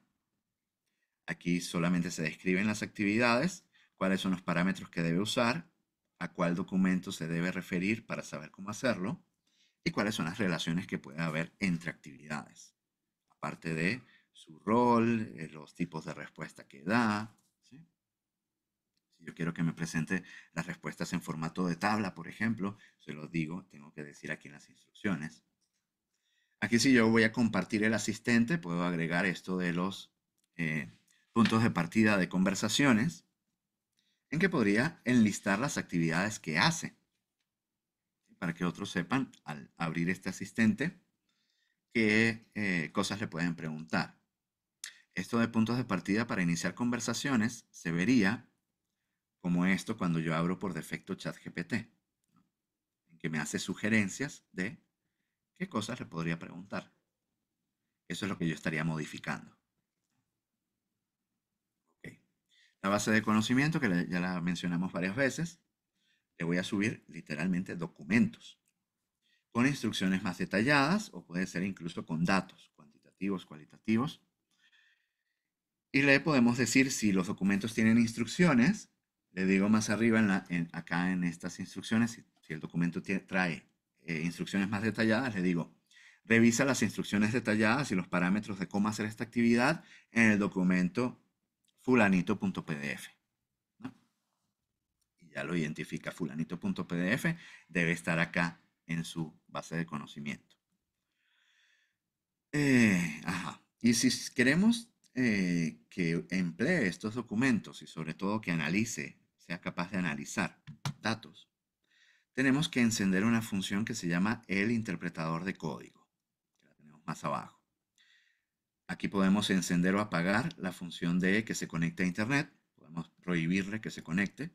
Aquí solamente se describen las actividades, cuáles son los parámetros que debe usar, a cuál documento se debe referir para saber cómo hacerlo y cuáles son las relaciones que puede haber entre actividades, aparte de su rol, eh, los tipos de respuesta que da, yo quiero que me presente las respuestas en formato de tabla, por ejemplo, se lo digo, tengo que decir aquí en las instrucciones. Aquí si yo voy a compartir el asistente, puedo agregar esto de los eh, puntos de partida de conversaciones, en que podría enlistar las actividades que hace, para que otros sepan al abrir este asistente qué eh, cosas le pueden preguntar. Esto de puntos de partida para iniciar conversaciones se vería como esto cuando yo abro por defecto ChatGPT, en que me hace sugerencias de qué cosas le podría preguntar. Eso es lo que yo estaría modificando. La base de conocimiento, que ya la mencionamos varias veces, le voy a subir literalmente documentos con instrucciones más detalladas o puede ser incluso con datos cuantitativos, cualitativos. Y le podemos decir si los documentos tienen instrucciones, le digo más arriba, en acá en estas instrucciones, si, el documento trae eh, instrucciones más detalladas, le digo, revisa las instrucciones detalladas y los parámetros de cómo hacer esta actividad en el documento fulanito.pdf. Y ya lo identifica fulanito.pdf, debe estar acá en su base de conocimiento. Eh, ajá. Y si queremos eh, que emplee estos documentos y sobre todo que analice sea capaz de analizar datos, tenemos que encender una función que se llama el interpretador de código, la tenemos más abajo. Aquí podemos encender o apagar la función de que se conecte a Internet, podemos prohibirle que se conecte.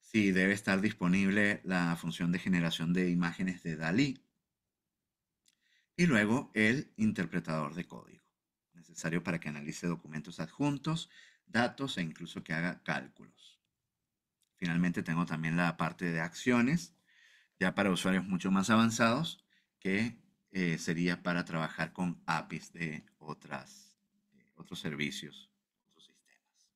Si debe estar disponible la función de generación de imágenes de DALI. Y luego el interpretador de código, necesario para que analice documentos adjuntos, datos e incluso que haga cálculos. Finalmente tengo también la parte de acciones, ya para usuarios mucho más avanzados, que eh, sería para trabajar con APIs de otras, eh, otros servicios, otros sistemas.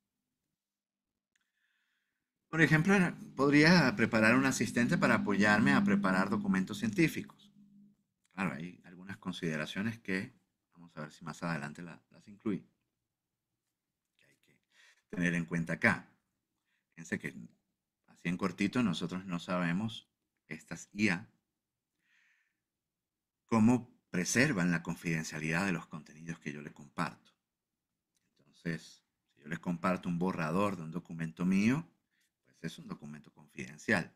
Por ejemplo, podría preparar un asistente para apoyarme a preparar documentos científicos. Claro, hay algunas consideraciones que vamos a ver si más adelante las incluí, que hay que tener en cuenta acá. Fíjense que en cortito, nosotros no sabemos, estas IA, cómo preservan la confidencialidad de los contenidos que yo les comparto. Entonces, si yo les comparto un borrador de un documento mío, pues es un documento confidencial.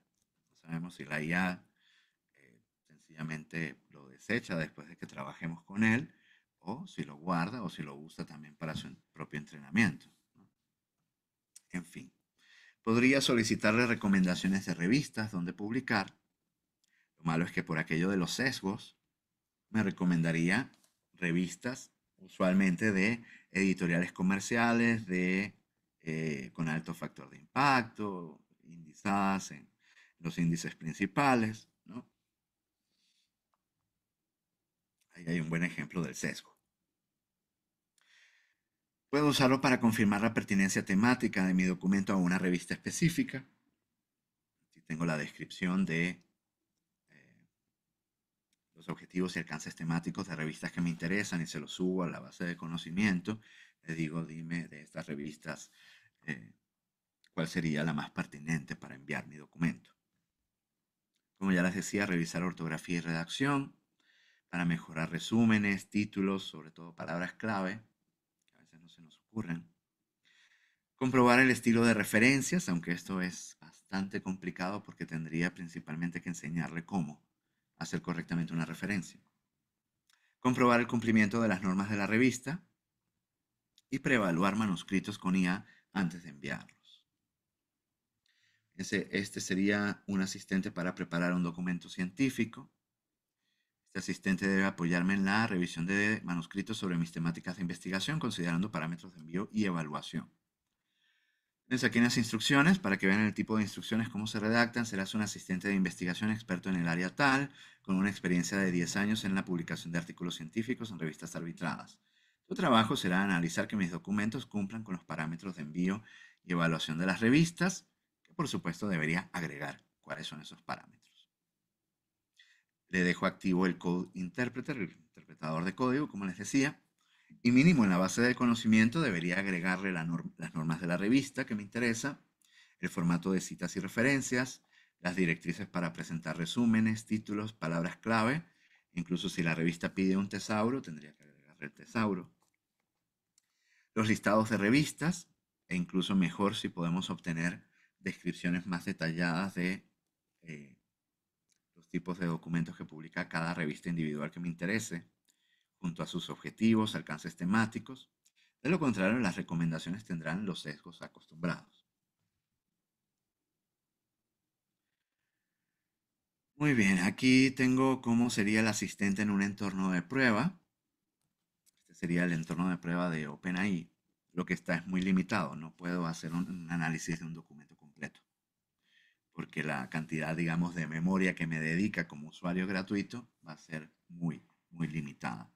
No sabemos si la IA eh, sencillamente lo desecha después de que trabajemos con él, o si lo guarda o si lo usa también para su propio entrenamiento. En fin. Podría solicitarle recomendaciones de revistas donde publicar. Lo malo es que por aquello de los sesgos, me recomendaría revistas usualmente de editoriales comerciales, de, eh, con alto factor de impacto, indizadas en los índices principales. ¿no? Ahí hay un buen ejemplo del sesgo. Puedo usarlo para confirmar la pertinencia temática de mi documento a una revista específica. Aquí tengo la descripción de eh, los objetivos y alcances temáticos de revistas que me interesan y se los subo a la base de conocimiento. Le digo, dime de estas revistas eh, cuál sería la más pertinente para enviar mi documento. Como ya les decía, revisar ortografía y redacción para mejorar resúmenes, títulos, sobre todo palabras clave, se nos. Comprobar el estilo de referencias, aunque esto es bastante complicado porque tendría principalmente que enseñarle cómo hacer correctamente una referencia. Comprobar el cumplimiento de las normas de la revista y preevaluar manuscritos con IA antes de enviarlos. este sería un asistente para preparar un documento científico este asistente debe apoyarme en la revisión de manuscritos sobre mis temáticas de investigación, considerando parámetros de envío y evaluación. Les aquí las instrucciones para que vean el tipo de instrucciones, cómo se redactan. Serás un asistente de investigación experto en el área tal, con una experiencia de 10 años en la publicación de artículos científicos en revistas arbitradas. Tu trabajo será analizar que mis documentos cumplan con los parámetros de envío y evaluación de las revistas, que por supuesto debería agregar cuáles son esos parámetros le dejo activo el Code Interpreter, el interpretador de código, como les decía, y mínimo en la base de conocimiento debería agregarle las normas de la revista que me interesa, el formato de citas y referencias, las directrices para presentar resúmenes, títulos, palabras clave, incluso si la revista pide un tesauro, tendría que agregarle el tesauro. Los listados de revistas, e incluso mejor si podemos obtener descripciones más detalladas de eh, tipos de documentos que publica cada revista individual que me interese, junto a sus objetivos, alcances temáticos. De lo contrario, las recomendaciones tendrán los sesgos acostumbrados. Muy bien, aquí tengo cómo sería el asistente en un entorno de prueba. Este sería el entorno de prueba de OpenAI. Lo que está es muy limitado, no puedo hacer un análisis de un documento completo porque la cantidad, digamos, de memoria que me dedica como usuario gratuito va a ser muy, muy limitada.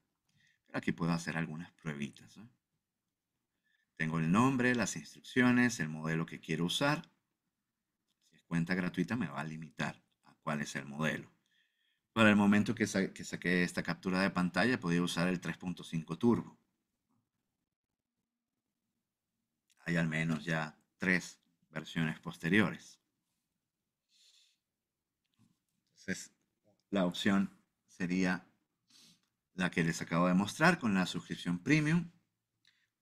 Pero aquí puedo hacer algunas pruebitas. Tengo el nombre, las instrucciones, el modelo que quiero usar. Si es cuenta gratuita me va a limitar a cuál es el modelo. Para el momento que, que saqué esta captura de pantalla, podía usar el 3.5 Turbo. Hay al menos ya tres versiones posteriores. Entonces, la opción sería la que les acabo de mostrar con la suscripción premium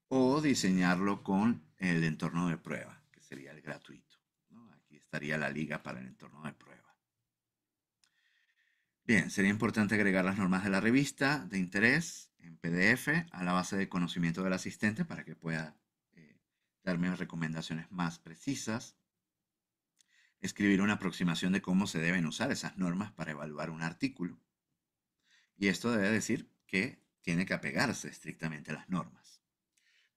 o diseñarlo con el entorno de prueba, que sería el gratuito. Aquí estaría la liga para el entorno de prueba. Bien, sería importante agregar las normas de la revista de interés en PDF a la base de conocimiento del asistente para que pueda eh, darme recomendaciones más precisas escribir una aproximación de cómo se deben usar esas normas para evaluar un artículo. Y esto debe decir que tiene que apegarse estrictamente a las normas.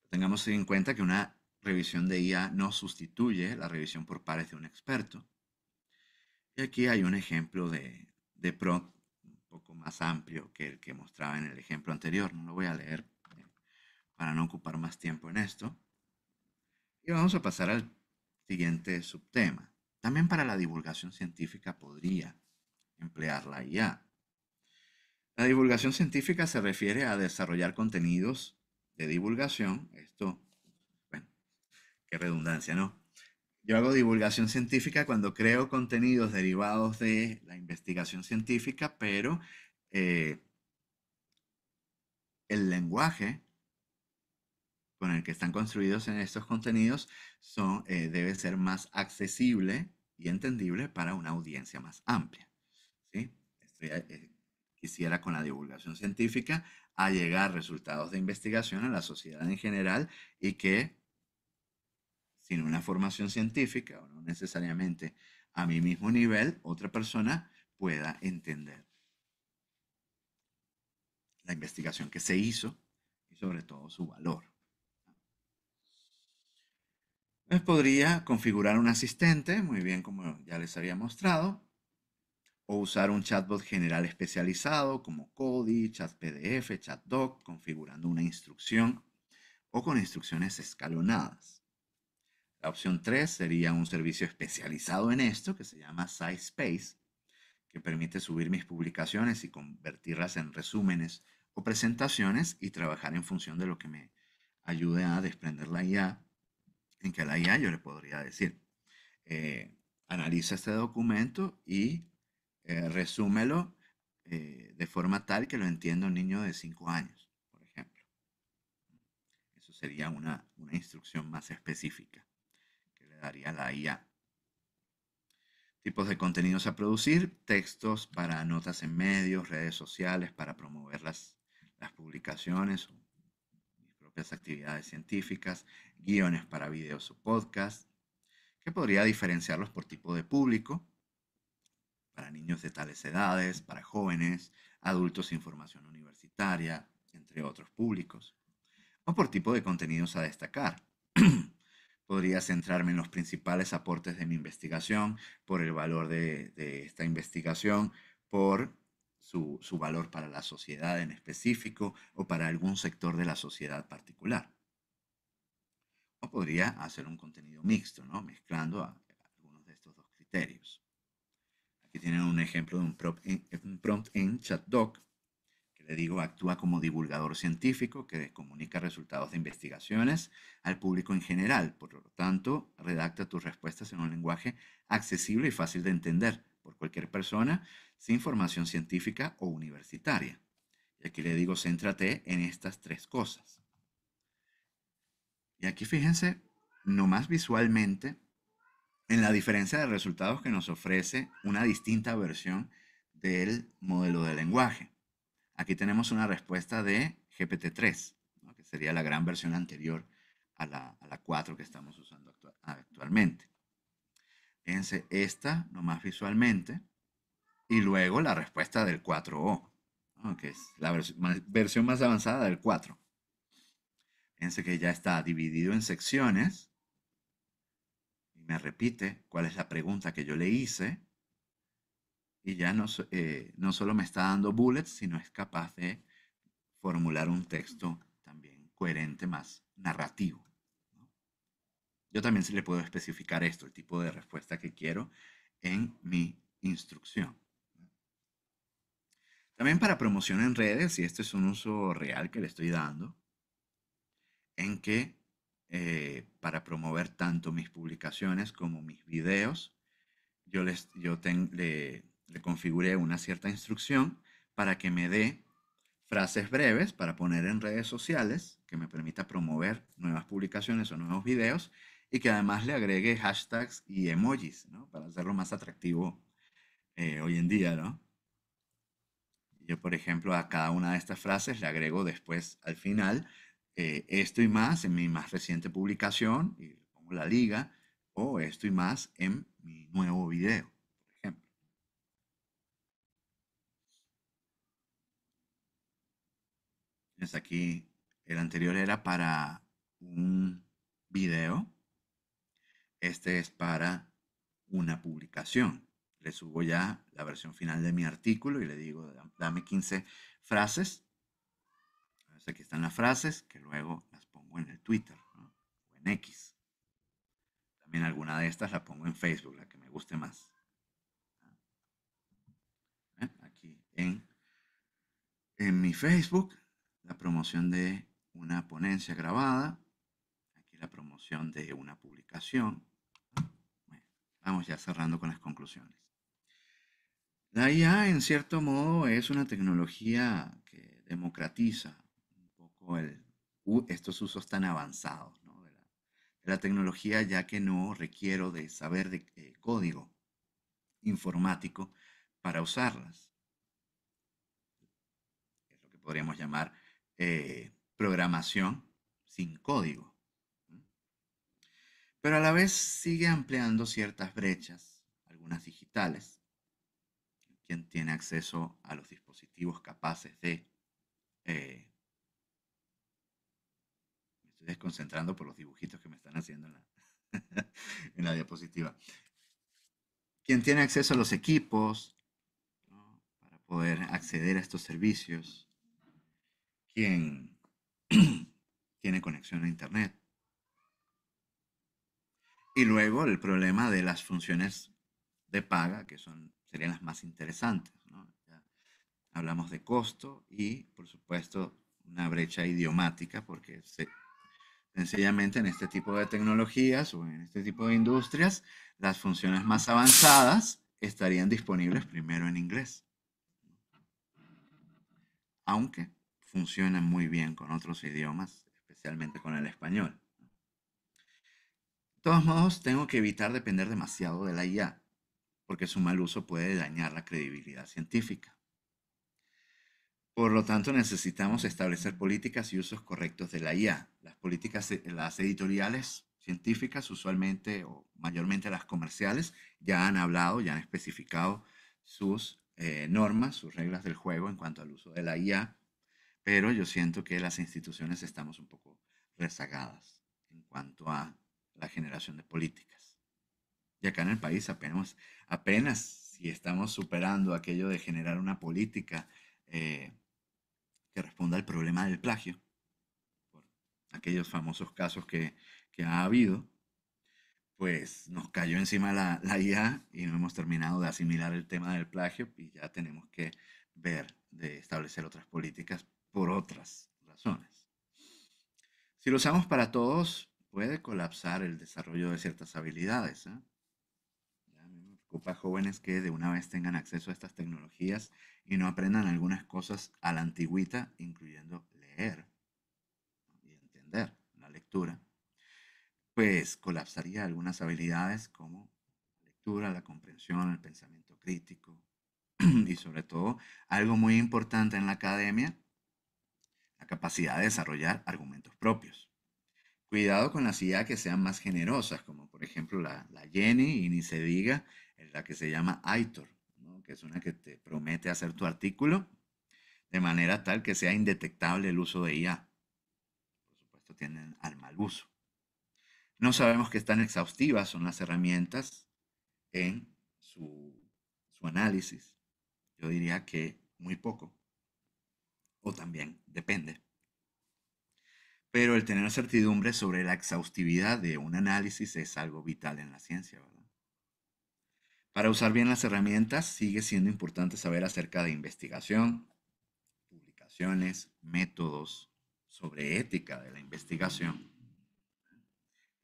Tengamos en cuenta que una revisión de IA no sustituye la revisión por pares de un experto. Y aquí hay un ejemplo de, de PRO un poco más amplio que el que mostraba en el ejemplo anterior. No lo voy a leer eh, para no ocupar más tiempo en esto. Y vamos a pasar al siguiente subtema. También para la divulgación científica podría emplear la IA. La divulgación científica se refiere a desarrollar contenidos de divulgación. Esto, bueno, qué redundancia, ¿no? Yo hago divulgación científica cuando creo contenidos derivados de la investigación científica, pero eh, el lenguaje con el que están construidos en estos contenidos eh, debe ser más accesible y entendible para una audiencia más amplia. ¿sí? Eh, quisiera con la divulgación científica allegar resultados de investigación a la sociedad en general y que sin una formación científica o no necesariamente a mi mismo nivel, otra persona pueda entender la investigación que se hizo y sobre todo su valor. Entonces podría configurar un asistente, muy bien como ya les había mostrado, o usar un chatbot general especializado como Cody, ChatPDF, ChatDoc, configurando una instrucción o con instrucciones escalonadas. La opción 3 sería un servicio especializado en esto que se llama SciSpace, que permite subir mis publicaciones y convertirlas en resúmenes o presentaciones y trabajar en función de lo que me ayude a desprender la IA, en que a la IA yo le podría decir, eh, analiza este documento y eh, resúmelo eh, de forma tal que lo entienda un niño de 5 años, por ejemplo. Eso sería una, una instrucción más específica que le daría la IA. Tipos de contenidos a producir, textos para notas en medios, redes sociales, para promover las, las publicaciones propias actividades científicas, guiones para videos o podcasts, que podría diferenciarlos por tipo de público, para niños de tales edades, para jóvenes, adultos sin formación universitaria, entre otros públicos, o por tipo de contenidos a destacar. Podría centrarme en los principales aportes de mi investigación, por el valor de, esta investigación, por su, valor para la sociedad en específico o para algún sector de la sociedad particular. O podría hacer un contenido mixto, mezclando algunos de estos dos criterios. Aquí tienen un ejemplo de un prompt en, un prompt en ChatDoc le digo, actúa como divulgador científico que comunica resultados de investigaciones al público en general. Por lo tanto, redacta tus respuestas en un lenguaje accesible y fácil de entender por cualquier persona sin formación científica o universitaria. Y aquí le digo, céntrate en estas tres cosas. Y aquí fíjense, nomás visualmente, en la diferencia de resultados que nos ofrece una distinta versión del modelo de lenguaje. Aquí tenemos una respuesta de GPT-3, que sería la gran versión anterior a la, 4 que estamos usando actualmente. Fíjense, esta nomás visualmente, y luego la respuesta del 4O, que es la versión más avanzada del 4. Fíjense que ya está dividido en secciones, y me repite cuál es la pregunta que yo le hice, y ya no, eh, no solo me está dando bullets, sino es capaz de formular un texto también coherente, más narrativo. Yo también se le puedo especificar esto, el tipo de respuesta que quiero en mi instrucción. También para promoción en redes, y esto es un uso real que le estoy dando, en que eh, para promover tanto mis publicaciones como mis videos, yo, les, yo le, le configuré una cierta instrucción para que me dé frases breves para poner en redes sociales, que me permita promover nuevas publicaciones o nuevos videos y que además le agregue hashtags y emojis, ¿no? Para hacerlo más atractivo eh, hoy en día, ¿no? Yo, por ejemplo, a cada una de estas frases le agrego después al final eh, esto y más en mi más reciente publicación y pongo la liga o esto y más en mi nuevo video. aquí, el anterior era para un video. Este es para una publicación. Le subo ya la versión final de mi artículo y le digo, dame 15 frases. Aquí están las frases que luego las pongo en el Twitter o en X. También alguna de estas la pongo en Facebook, la que me guste más. ¿Eh? Aquí en, en mi Facebook la promoción de una ponencia grabada, aquí la promoción de una publicación. Vamos ya cerrando con las conclusiones. La IA, en cierto modo, es una tecnología que democratiza un poco estos usos tan avanzados de, la, tecnología, ya que no requiero de saber de eh, código informático para usarlas. Es lo que podríamos llamar eh, programación sin código. Pero a la vez sigue ampliando ciertas brechas, algunas digitales. Quien tiene acceso a los dispositivos capaces de... Eh, me estoy desconcentrando por los dibujitos que me están haciendo en la, diapositiva. Quien tiene acceso a los equipos para poder acceder a estos servicios quien tiene conexión a Internet. Y luego el problema de las funciones de paga, que son, serían las más interesantes. hablamos de costo y, por supuesto, una brecha idiomática, porque sencillamente en este tipo de tecnologías o en este tipo de industrias, las funciones más avanzadas estarían disponibles primero en inglés. Aunque funcionan muy bien con otros idiomas, especialmente con el español. Todos modos, tengo que evitar depender demasiado de la IA, porque su mal uso puede dañar la credibilidad científica. Por lo tanto, necesitamos establecer políticas y usos correctos de la IA. Las políticas, las editoriales científicas, usualmente o mayormente las comerciales, ya han hablado, ya han especificado sus eh, normas, sus reglas del juego en cuanto al uso de la IA, pero yo siento que las instituciones estamos un poco rezagadas en cuanto a la generación de políticas. Y acá en el país apenas, apenas si estamos superando aquello de generar una política eh, que responda al problema del plagio, por aquellos famosos casos que, ha habido, pues nos cayó encima la, la, IA y no hemos terminado de asimilar el tema del plagio y ya tenemos que ver de establecer otras políticas por otras razones. Si lo usamos para todos, puede colapsar el desarrollo de ciertas habilidades. ¿eh? me preocupa jóvenes que de una vez tengan acceso a estas tecnologías y no aprendan algunas cosas a la antigüita, incluyendo leer y entender la lectura, pues colapsaría algunas habilidades como la lectura, la comprensión, el pensamiento crítico y sobre todo algo muy importante en la academia, la capacidad de desarrollar argumentos propios. Cuidado con las IA que sean más generosas, como por ejemplo la, la Jenny, y ni se diga la que se llama Aitor, que es una que te promete hacer tu artículo de manera tal que sea indetectable el uso de IA. Por supuesto, tienen al mal uso. No sabemos qué tan exhaustivas son las herramientas en su análisis. Yo diría que muy poco. O también depende. Pero el tener certidumbre sobre la exhaustividad de un análisis es algo vital en la ciencia. Para usar bien las herramientas sigue siendo importante saber acerca de investigación, publicaciones, métodos, sobre ética de la investigación.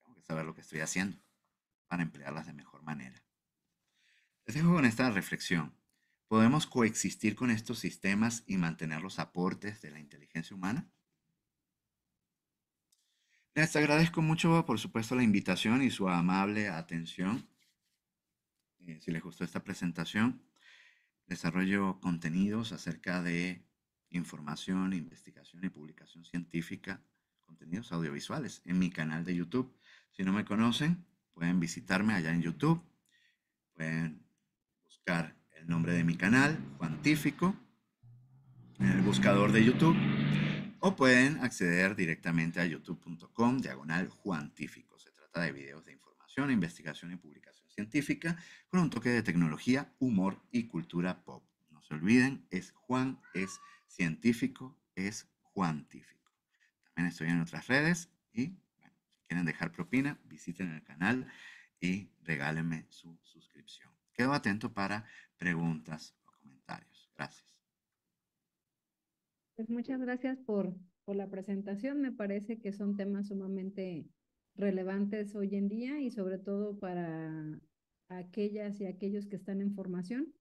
Tengo que saber lo que estoy haciendo para emplearlas de mejor manera. Les dejo con esta reflexión. ¿Podemos coexistir con estos sistemas y mantener los aportes de la inteligencia humana? Les agradezco mucho, por supuesto, la invitación y su amable atención. Eh, si les gustó esta presentación. Desarrollo contenidos acerca de información, investigación y publicación científica, contenidos audiovisuales en mi canal de YouTube. Si no me conocen, pueden visitarme allá en YouTube. Pueden buscar el nombre de mi canal, Juantífico, en el buscador de YouTube. O pueden acceder directamente a youtube.com, diagonal Juantífico. Se trata de videos de información, investigación y publicación científica con un toque de tecnología, humor y cultura pop. No se olviden, es Juan, es científico, es Juantífico. También estoy en otras redes y bueno, si quieren dejar propina, visiten el canal y regálenme su suscripción. Quedo atento para preguntas o comentarios. Gracias. Pues muchas gracias por, por la presentación. Me parece que son temas sumamente relevantes hoy en día y sobre todo para aquellas y aquellos que están en formación,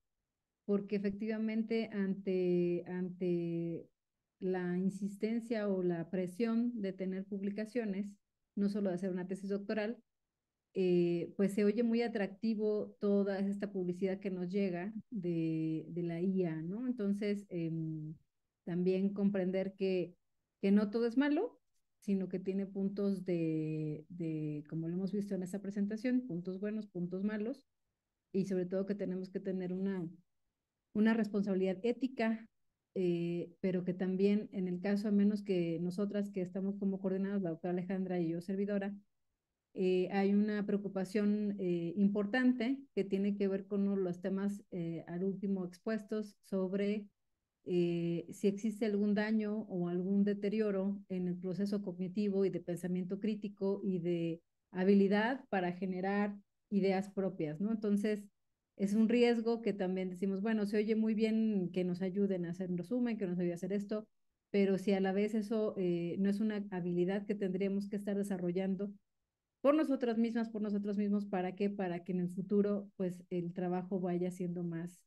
porque efectivamente ante, ante la insistencia o la presión de tener publicaciones, no solo de hacer una tesis doctoral, eh, pues se oye muy atractivo toda esta publicidad que nos llega de, de la IA, ¿no? Entonces, em, también comprender que, que no todo es malo, sino que tiene puntos de, de, como lo hemos visto en esta presentación, puntos buenos, puntos malos, y sobre todo que tenemos que tener una, una responsabilidad ética, eh, pero que también en el caso, a menos que nosotras que estamos como coordinadas, la doctora Alejandra y yo servidora, eh, hay una preocupación eh, importante que tiene que ver con los temas al último expuestos sobre eh, si existe algún daño o algún deterioro en el proceso cognitivo y de pensamiento crítico y de habilidad para generar ideas propias, ¿no? Entonces, es un riesgo que también decimos, bueno, se oye muy bien que nos ayuden a hacer un resumen, que nos ayude a hacer esto, pero si a la vez eso eh, no es una habilidad que tendríamos que estar desarrollando por nosotras mismas, por nosotros mismos, ¿para qué? Para que en el futuro, pues, el trabajo vaya siendo más,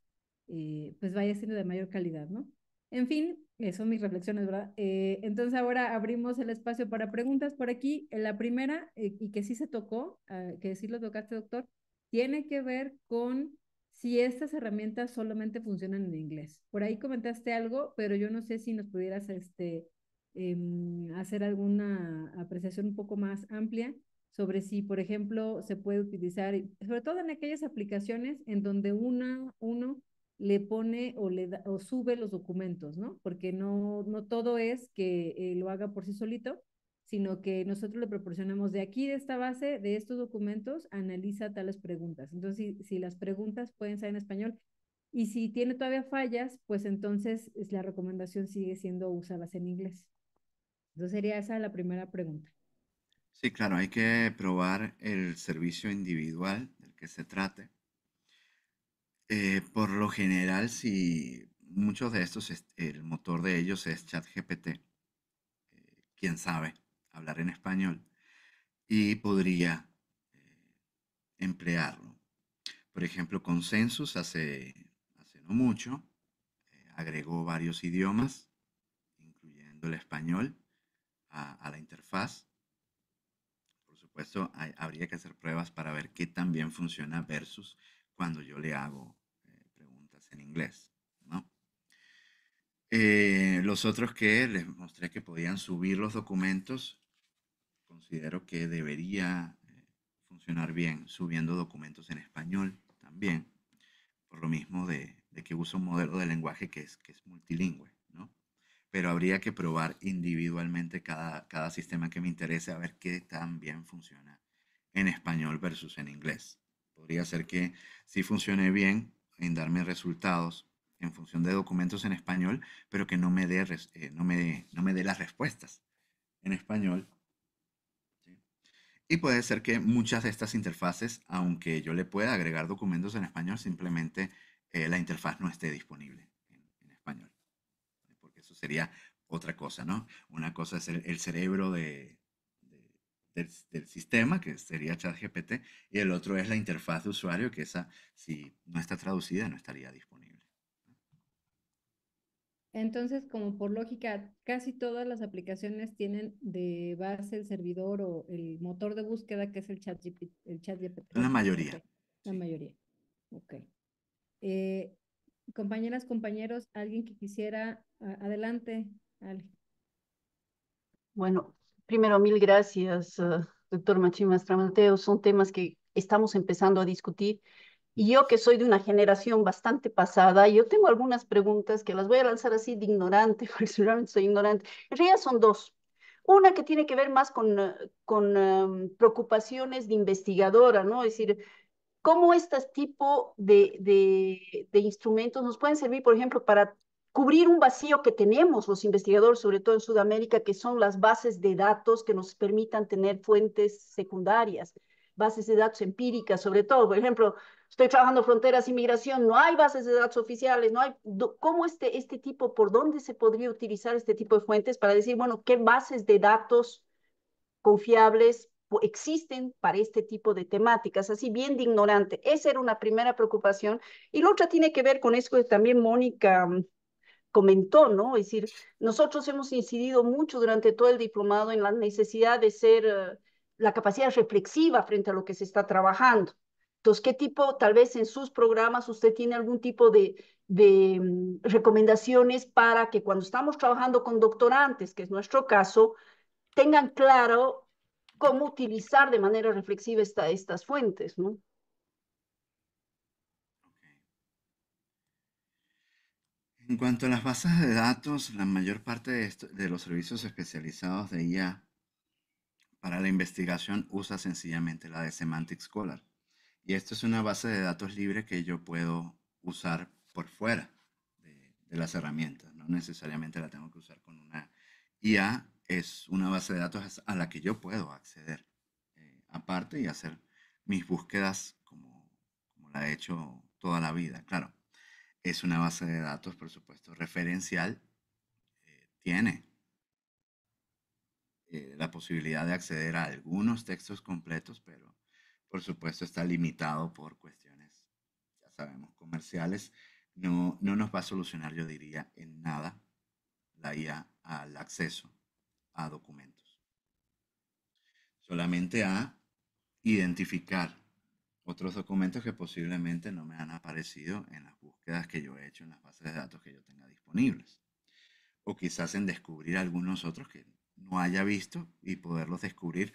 eh, pues, vaya siendo de mayor calidad, ¿no? En fin, eh, son mis reflexiones, ¿verdad? entonces ahora abrimos el espacio para preguntas por aquí. La primera, y que sí se tocó, ah, que sí lo tocaste, doctor, tiene que ver con si estas herramientas solamente funcionan en inglés. Por ahí comentaste algo, pero yo no sé si nos pudieras este, em, hacer alguna apreciación un poco más amplia sobre si, por ejemplo, se puede utilizar, sobre todo en aquellas aplicaciones en donde una, uno le pone o, le da, o sube los documentos, ¿no? Porque no, no todo es que eh, lo haga por sí solito, sino que nosotros le proporcionamos de aquí, de esta base, de estos documentos, analiza tales preguntas. Entonces, si, las preguntas pueden ser en español y si tiene todavía fallas, pues entonces la recomendación sigue siendo usarlas en inglés. Entonces sería esa la primera pregunta. Sí, claro, hay que probar el servicio individual del que se trate. Eh, por lo general, si muchos de estos, el motor de ellos es ChatGPT, eh, quién sabe, hablar en español y podría eh, emplearlo. Por ejemplo, Consensus hace, hace no mucho eh, agregó varios idiomas, incluyendo el español, a, la interfaz. Por supuesto, habría que hacer pruebas para ver qué tan bien funciona versus cuando yo le hago eh, en inglés. los otros que les mostré que podían subir los documentos considero que debería eh, funcionar bien subiendo documentos en español también, por lo mismo de, que uso un modelo de lenguaje que es, que es multilingüe, ¿no? Pero habría que probar individualmente cada, cada sistema que me interese a ver qué tan bien funciona en español versus en inglés. Podría ser que sí funcione bien en darme resultados en función de documentos en español, pero que no me dé, eh, no me, no me dé las respuestas en español y puede ser que muchas de estas interfaces, aunque yo le pueda agregar documentos en español, simplemente eh, la interfaz no esté disponible en, español. Porque eso sería otra cosa, ¿no? Una cosa es el, cerebro de, del, del, sistema, que sería ChatGPT, y el otro es la interfaz de usuario, que esa, si no está traducida, no estaría disponible. Entonces, como por lógica, casi todas las aplicaciones tienen de base el servidor o el motor de búsqueda que es el chat, el chat La mayoría. La mayoría. Ok. Eh, compañeras, compañeros, alguien que quisiera, adelante, Bueno, primero, mil gracias, uh, doctor Machimas Tramateo. Son temas que estamos empezando a discutir y yo que soy de una generación bastante pasada, yo tengo algunas preguntas que las voy a lanzar así de ignorante, porque seguramente soy ignorante. En realidad son dos. Una que tiene que ver más con, eh, con em, preocupaciones de investigadora, ¿no? Es decir, cómo este tipo de, de, de instrumentos nos pueden servir, por ejemplo, para cubrir un vacío que tenemos los investigadores, sobre todo en Sudamérica, que son las bases de datos que nos permitan tener fuentes secundarias, bases de datos empíricas, sobre todo. Por ejemplo, estoy trabajando fronteras, inmigración, no hay bases de datos oficiales, no hay, ¿cómo este, este tipo, por dónde se podría utilizar este tipo de fuentes para decir, bueno, qué bases de datos confiables existen para este tipo de temáticas, así bien de ignorante. Esa era una primera preocupación. Y la otra tiene que ver con eso que también Mónica comentó, ¿no? Es decir, nosotros hemos incidido mucho durante todo el diplomado en la necesidad de ser, eh, la capacidad reflexiva frente a lo que se está trabajando. Entonces, ¿qué tipo, tal vez en sus programas usted tiene algún tipo de, de mm, recomendaciones para que cuando estamos trabajando con doctorantes, que es nuestro caso, tengan claro cómo utilizar de manera reflexiva esta, estas fuentes, ¿no? En cuanto a las bases de datos, la mayor parte de, los servicios especializados de IA para la investigación usa sencillamente la de Semantic Scholar. Y esto es una base de datos libre que yo puedo usar por fuera de las herramientas. No necesariamente la tengo que usar con una IA, es una base de datos a la que yo puedo acceder eh, aparte y hacer mis búsquedas como, como la he hecho toda la vida. Claro, es una base de datos, por supuesto, referencial. Eh, tiene eh, la posibilidad de acceder a algunos textos completos, pero por supuesto está limitado por cuestiones, ya sabemos, comerciales. No, no nos va a solucionar, yo diría, en nada la IA al acceso a documentos. Solamente a identificar otros documentos que posiblemente no me han aparecido en las búsquedas que yo he hecho en las bases de datos que yo tenga disponibles. O quizás en descubrir algunos otros que no haya visto y poderlos descubrir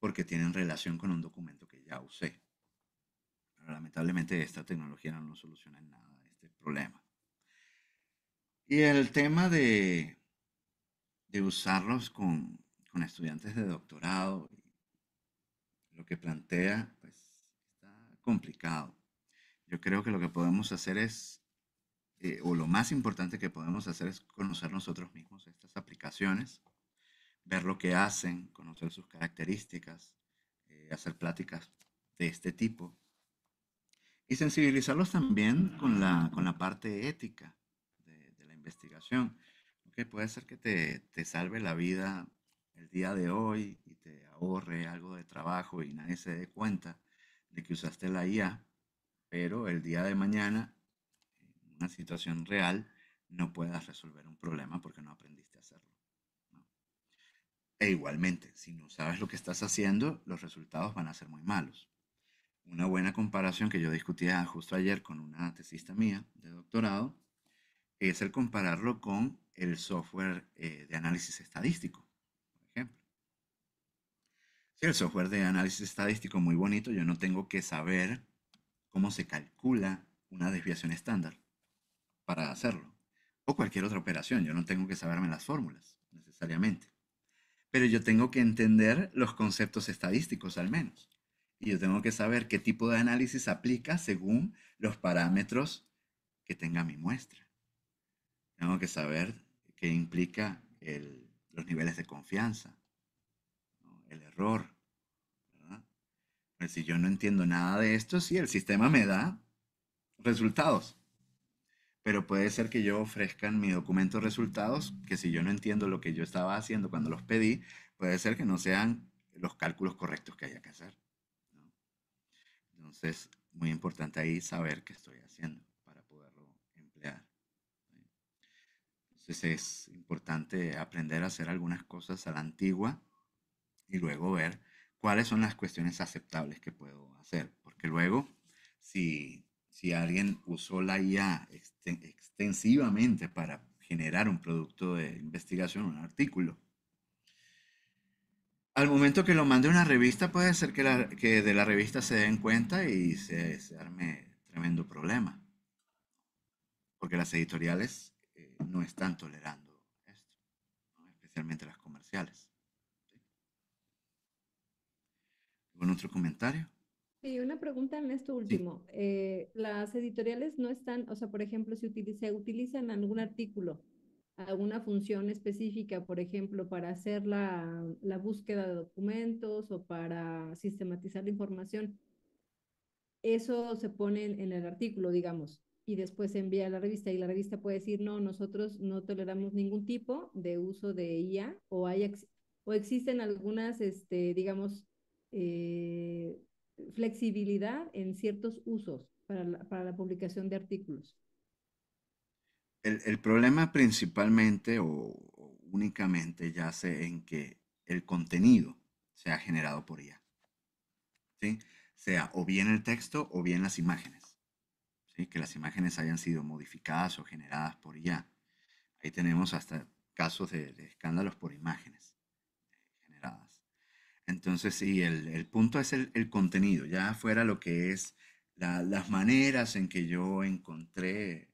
porque tienen relación con un documento que ya usé. Pero lamentablemente esta tecnología no nos soluciona en nada este problema. Y el tema de, de usarlos con, con estudiantes de doctorado, lo que plantea, pues complicado. Yo creo que lo que podemos hacer es, eh, o lo más importante que podemos hacer es conocer nosotros mismos estas aplicaciones ver lo que hacen, conocer sus características, eh, hacer pláticas de este tipo y sensibilizarlos también con la, con la parte ética de, la investigación. que puede ser que te, te, salve la vida el día de hoy y te ahorre algo de trabajo y nadie se dé cuenta de que usaste la IA, pero el día de mañana, en una situación real, no puedas resolver un problema porque no aprendiste a hacerlo. E igualmente, si no sabes lo que estás haciendo, los resultados van a ser muy malos. Una buena comparación que yo discutía justo ayer con una tesista mía de doctorado es el compararlo con el software eh, de análisis estadístico. El software de análisis estadístico muy bonito, yo no tengo que saber cómo se calcula una desviación estándar para hacerlo. O cualquier otra operación, yo no tengo que saberme las fórmulas necesariamente pero yo tengo que entender los conceptos estadísticos al menos. Y yo tengo que saber qué tipo de análisis aplica según los parámetros que tenga mi muestra. Tengo que saber qué implica los niveles de confianza, el error. Si yo no entiendo nada de esto, sí, el sistema me da resultados pero puede ser que yo ofrezca en mi documento resultados que si yo no entiendo lo que yo estaba haciendo cuando los pedí, puede ser que no sean los cálculos correctos que haya que hacer. Entonces, muy importante ahí saber qué estoy haciendo para poderlo emplear. Entonces es importante aprender a hacer algunas cosas a la antigua y luego ver cuáles son las cuestiones aceptables que puedo hacer. Porque luego, si si alguien usó la IA extensivamente para generar un producto de investigación, un artículo. Al momento que lo mande a una revista, puede ser que, de la revista se den cuenta y se, arme tremendo problema. Porque las editoriales eh, no están tolerando esto, especialmente las comerciales. ¿Algún otro comentario? Sí, una pregunta en esto último. Eh, las editoriales no están, o sea, por ejemplo, si se utilizan algún artículo, alguna función específica, por ejemplo, para hacer la, la búsqueda de documentos o para sistematizar la información, eso se pone en, el artículo, digamos, y después se envía a la revista y la revista puede decir, no, nosotros no toleramos ningún tipo de uso de IA o, hay, o existen algunas, este, digamos, eh, flexibilidad en ciertos usos para la, para la publicación de artículos. El, el problema principalmente o, únicamente yace en que el contenido sea generado por IA. ¿sí? Sea o bien el texto o bien las imágenes. ¿sí? Que las imágenes hayan sido modificadas o generadas por IA. Ahí tenemos hasta casos de, escándalos por imágenes. Entonces, sí, el, punto es el, contenido, ya fuera lo que es las maneras en que yo encontré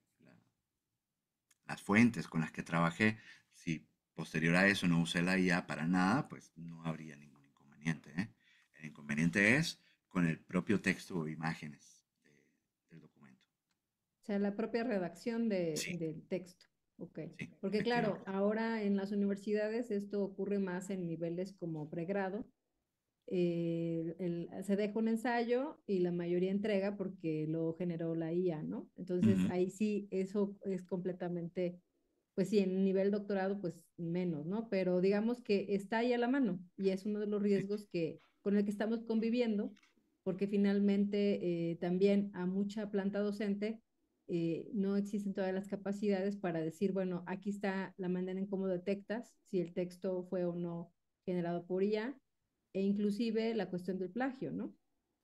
las fuentes con las que trabajé. Si posterior a eso no usé la IA para nada, pues no habría ningún inconveniente. ¿eh? El inconveniente es con el propio texto o imágenes del documento. sea, la propia redacción de, del texto. Ok. Porque claro, ahora en las universidades esto ocurre más en niveles como pregrado. Eh, se deja un ensayo y la mayoría entrega porque lo generó la IA, ¿no? Entonces ahí sí, eso es completamente, pues sí, en nivel doctorado, pues menos, ¿no? Pero digamos que está ahí a la mano y es uno de los riesgos que, con el que estamos conviviendo, porque finalmente eh, también a mucha planta docente eh, no existen todas las capacidades para decir, bueno, aquí está la manera en cómo detectas si el texto fue o no generado por IA, e inclusive la cuestión del plagio, ¿no?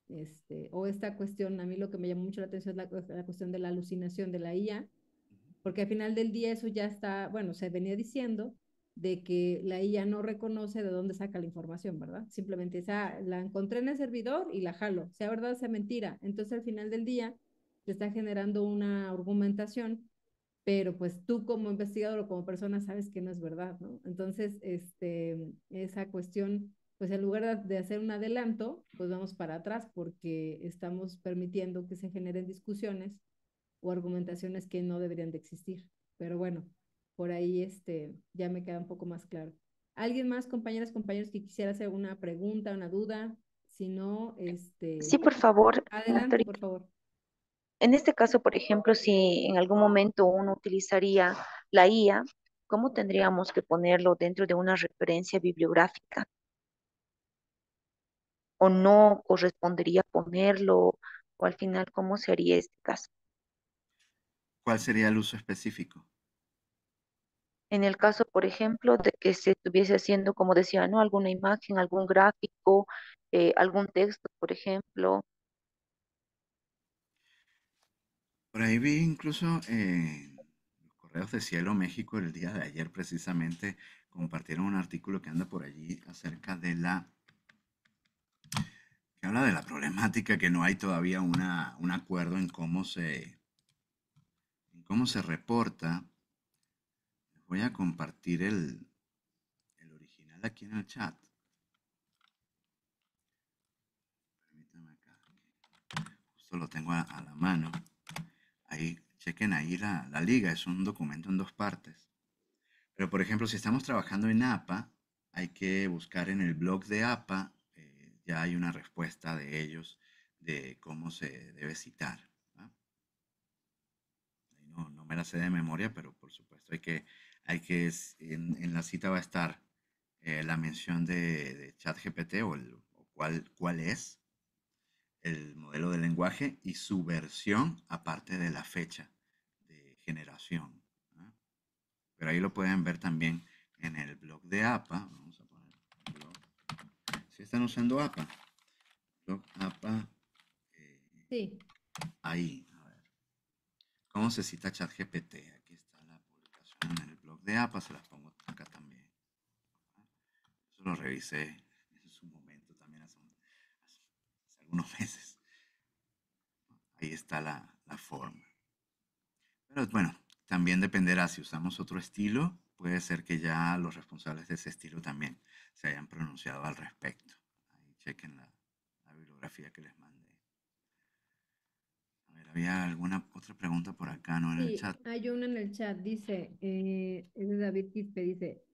Este, o esta cuestión, a mí lo que me llamó mucho la atención es la, la cuestión de la alucinación de la IA, porque al final del día eso ya está, bueno, se venía diciendo de que la IA no reconoce de dónde saca la información, ¿verdad? Simplemente dice, ah, la encontré en el servidor y la jalo, sea verdad, sea mentira. Entonces al final del día te está generando una argumentación, pero pues tú como investigador o como persona sabes que no es verdad, ¿no? Entonces, este, esa cuestión, pues en lugar de hacer un adelanto, pues vamos para atrás porque estamos permitiendo que se generen discusiones o argumentaciones que no deberían de existir. Pero bueno, por ahí este, ya me queda un poco más claro. ¿Alguien más, compañeras, compañeros, que quisiera hacer una pregunta, una duda? Si no, este... Sí, por favor. Adelante, por favor. En este caso, por ejemplo, si en algún momento uno utilizaría la IA, ¿cómo tendríamos que ponerlo dentro de una referencia bibliográfica? ¿O no correspondería ponerlo? ¿O al final cómo se haría este caso? ¿Cuál sería el uso específico? En el caso, por ejemplo, de que se estuviese haciendo, como decía, ¿no? Alguna imagen, algún gráfico, eh, algún texto, por ejemplo, Por ahí vi incluso en los correos de Cielo México el día de ayer precisamente compartieron un artículo que anda por allí acerca de la habla de la problemática que no hay todavía una, un acuerdo en cómo se en cómo se reporta. voy a compartir el, el original aquí en el chat. Permítame acá. Justo lo tengo a la mano. Ahí, chequen ahí la, liga, es un documento en dos partes. Pero, por ejemplo, si estamos trabajando en APA, hay que buscar en el blog de APA, ya hay una respuesta de ellos de cómo se debe citar. No, no, me la sé de memoria, pero por supuesto hay que, hay que en, la cita va a estar eh, la mención de, ChatGPT o, cuál, cuál es, el modelo de lenguaje y su versión aparte de la fecha de generación. Pero ahí lo pueden ver también en el blog de APA. Vamos a poner. Si están usando APA. Blog APA. Eh, sí. Ahí. A ver. ¿Cómo se cita ChatGPT? Aquí está la publicación en el blog de APA. Se las pongo acá también. Eso lo revisé unos meses. Ahí está la, forma. Pero bueno, también dependerá si usamos otro estilo, puede ser que ya los responsables de ese estilo también se hayan pronunciado al respecto. Ahí chequen la, bibliografía que les mandé. A ver, había alguna otra pregunta por acá, ¿no? En el chat. Hay una en el chat, dice, eh, es de David Quispe, dice,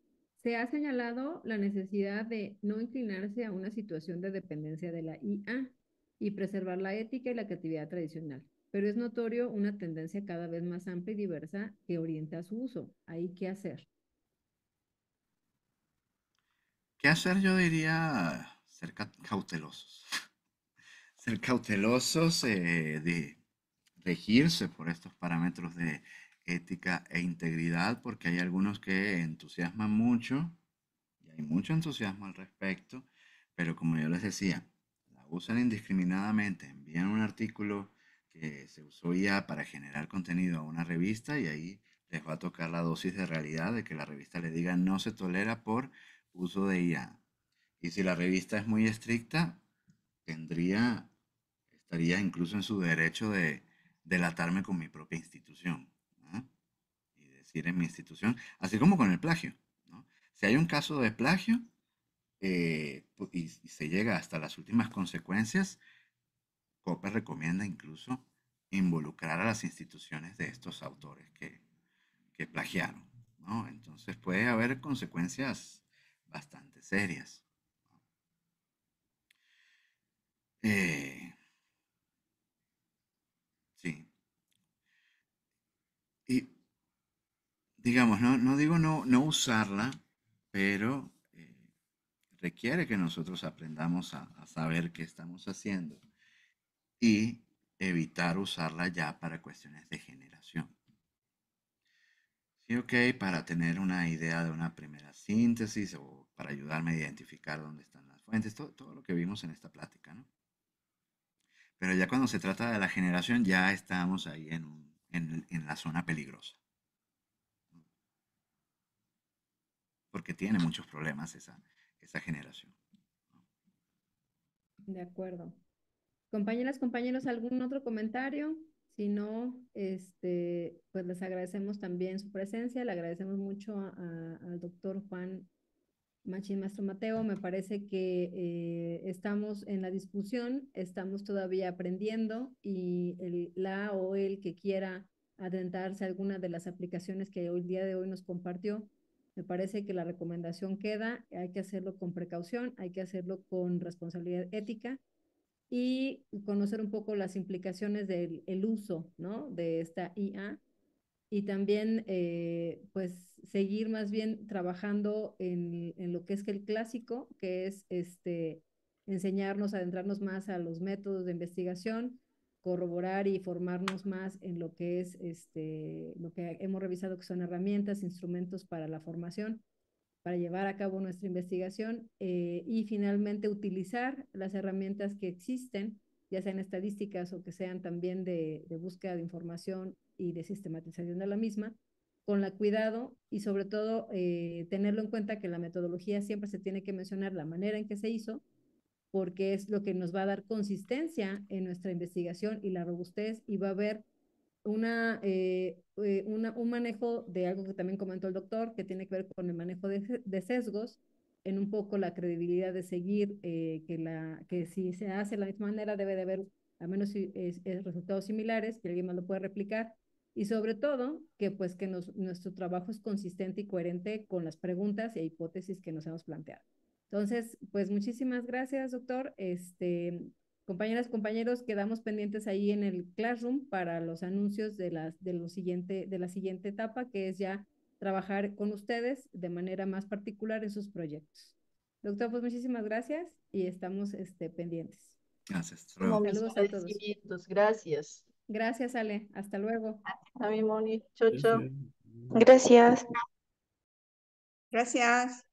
se ha señalado la necesidad de no inclinarse a una situación de dependencia de la IA y preservar la ética y la creatividad tradicional. Pero es notorio una tendencia cada vez más amplia y diversa que orienta su uso. ¿Ahí qué hacer? ¿Qué hacer? Yo diría ser cautelosos. ser cautelosos eh, de regirse por estos parámetros de ética e integridad, porque hay algunos que entusiasman mucho, y hay mucho entusiasmo al respecto, pero como yo les decía, usan indiscriminadamente, envían un artículo se usó ya para generar contenido a una revista y ahí les va a tocar la dosis de realidad de que la revista le diga no se tolera por uso de IA. Y si la revista es muy estricta, tendría, estaría incluso en su derecho de delatarme con mi propia institución. Y decir en mi institución, así como con el plagio. Si hay un caso de plagio, eh, y, se llega hasta las últimas consecuencias, COPE recomienda incluso involucrar a las instituciones de estos autores que, que plagiaron. ¿no? Entonces puede haber consecuencias bastante serias. Eh, sí. Y digamos, no, no digo no, no usarla, pero eh, requiere que nosotros aprendamos a, a saber qué estamos haciendo y evitar usarla ya para cuestiones de generación. Sí, ok, para tener una idea de una primera síntesis o para ayudarme a identificar dónde están las fuentes, todo, todo lo que vimos en esta plática, ¿no? Pero ya cuando se trata de la generación, ya estamos ahí en, en, la zona peligrosa. Porque tiene muchos problemas esa, esa generación. De acuerdo. Compañeras, compañeros, ¿algún otro comentario? Si no, este, pues les agradecemos también su presencia, le agradecemos mucho al doctor Juan Machín Maestro Mateo. Me parece que eh, estamos en la discusión, estamos todavía aprendiendo y el, la o el que quiera adentrarse a alguna de las aplicaciones que hoy día de hoy nos compartió, me parece que la recomendación queda, hay que hacerlo con precaución, hay que hacerlo con responsabilidad ética y conocer un poco las implicaciones del el uso ¿no? de esta IA y también eh, pues seguir más bien trabajando en, en, lo que es el clásico, que es este, enseñarnos, adentrarnos más a los métodos de investigación, corroborar y formarnos más en lo que es este, lo que hemos revisado que son herramientas, instrumentos para la formación para llevar a cabo nuestra investigación eh, y finalmente utilizar las herramientas que existen, ya sean estadísticas o que sean también de, búsqueda de información y de sistematización de la misma, con la cuidado y sobre todo eh, tenerlo en cuenta que la metodología siempre se tiene que mencionar la manera en que se hizo, porque es lo que nos va a dar consistencia en nuestra investigación y la robustez y va a haber una, eh, eh, una, un manejo de algo que también comentó el doctor, que tiene que ver con el manejo de, de sesgos, en un poco la credibilidad de seguir, eh, que, la, que si se hace de la misma manera debe de haber al menos es, es resultados similares, que alguien más lo puede replicar, y sobre todo que pues que nos, nuestro trabajo es consistente y coherente con las preguntas e hipótesis que nos hemos planteado. Entonces, pues muchísimas gracias, doctor. Este, Compañeras, compañeros, quedamos pendientes ahí en el Classroom para los anuncios de, las, de, lo siguiente, de la siguiente etapa, que es ya trabajar con ustedes de manera más particular en sus proyectos. Doctor, pues muchísimas gracias y estamos este, pendientes. Gracias. Saludos a todos. Gracias. Gracias, Ale. Hasta luego. A mi Moni. Chau, chau. Gracias. Gracias.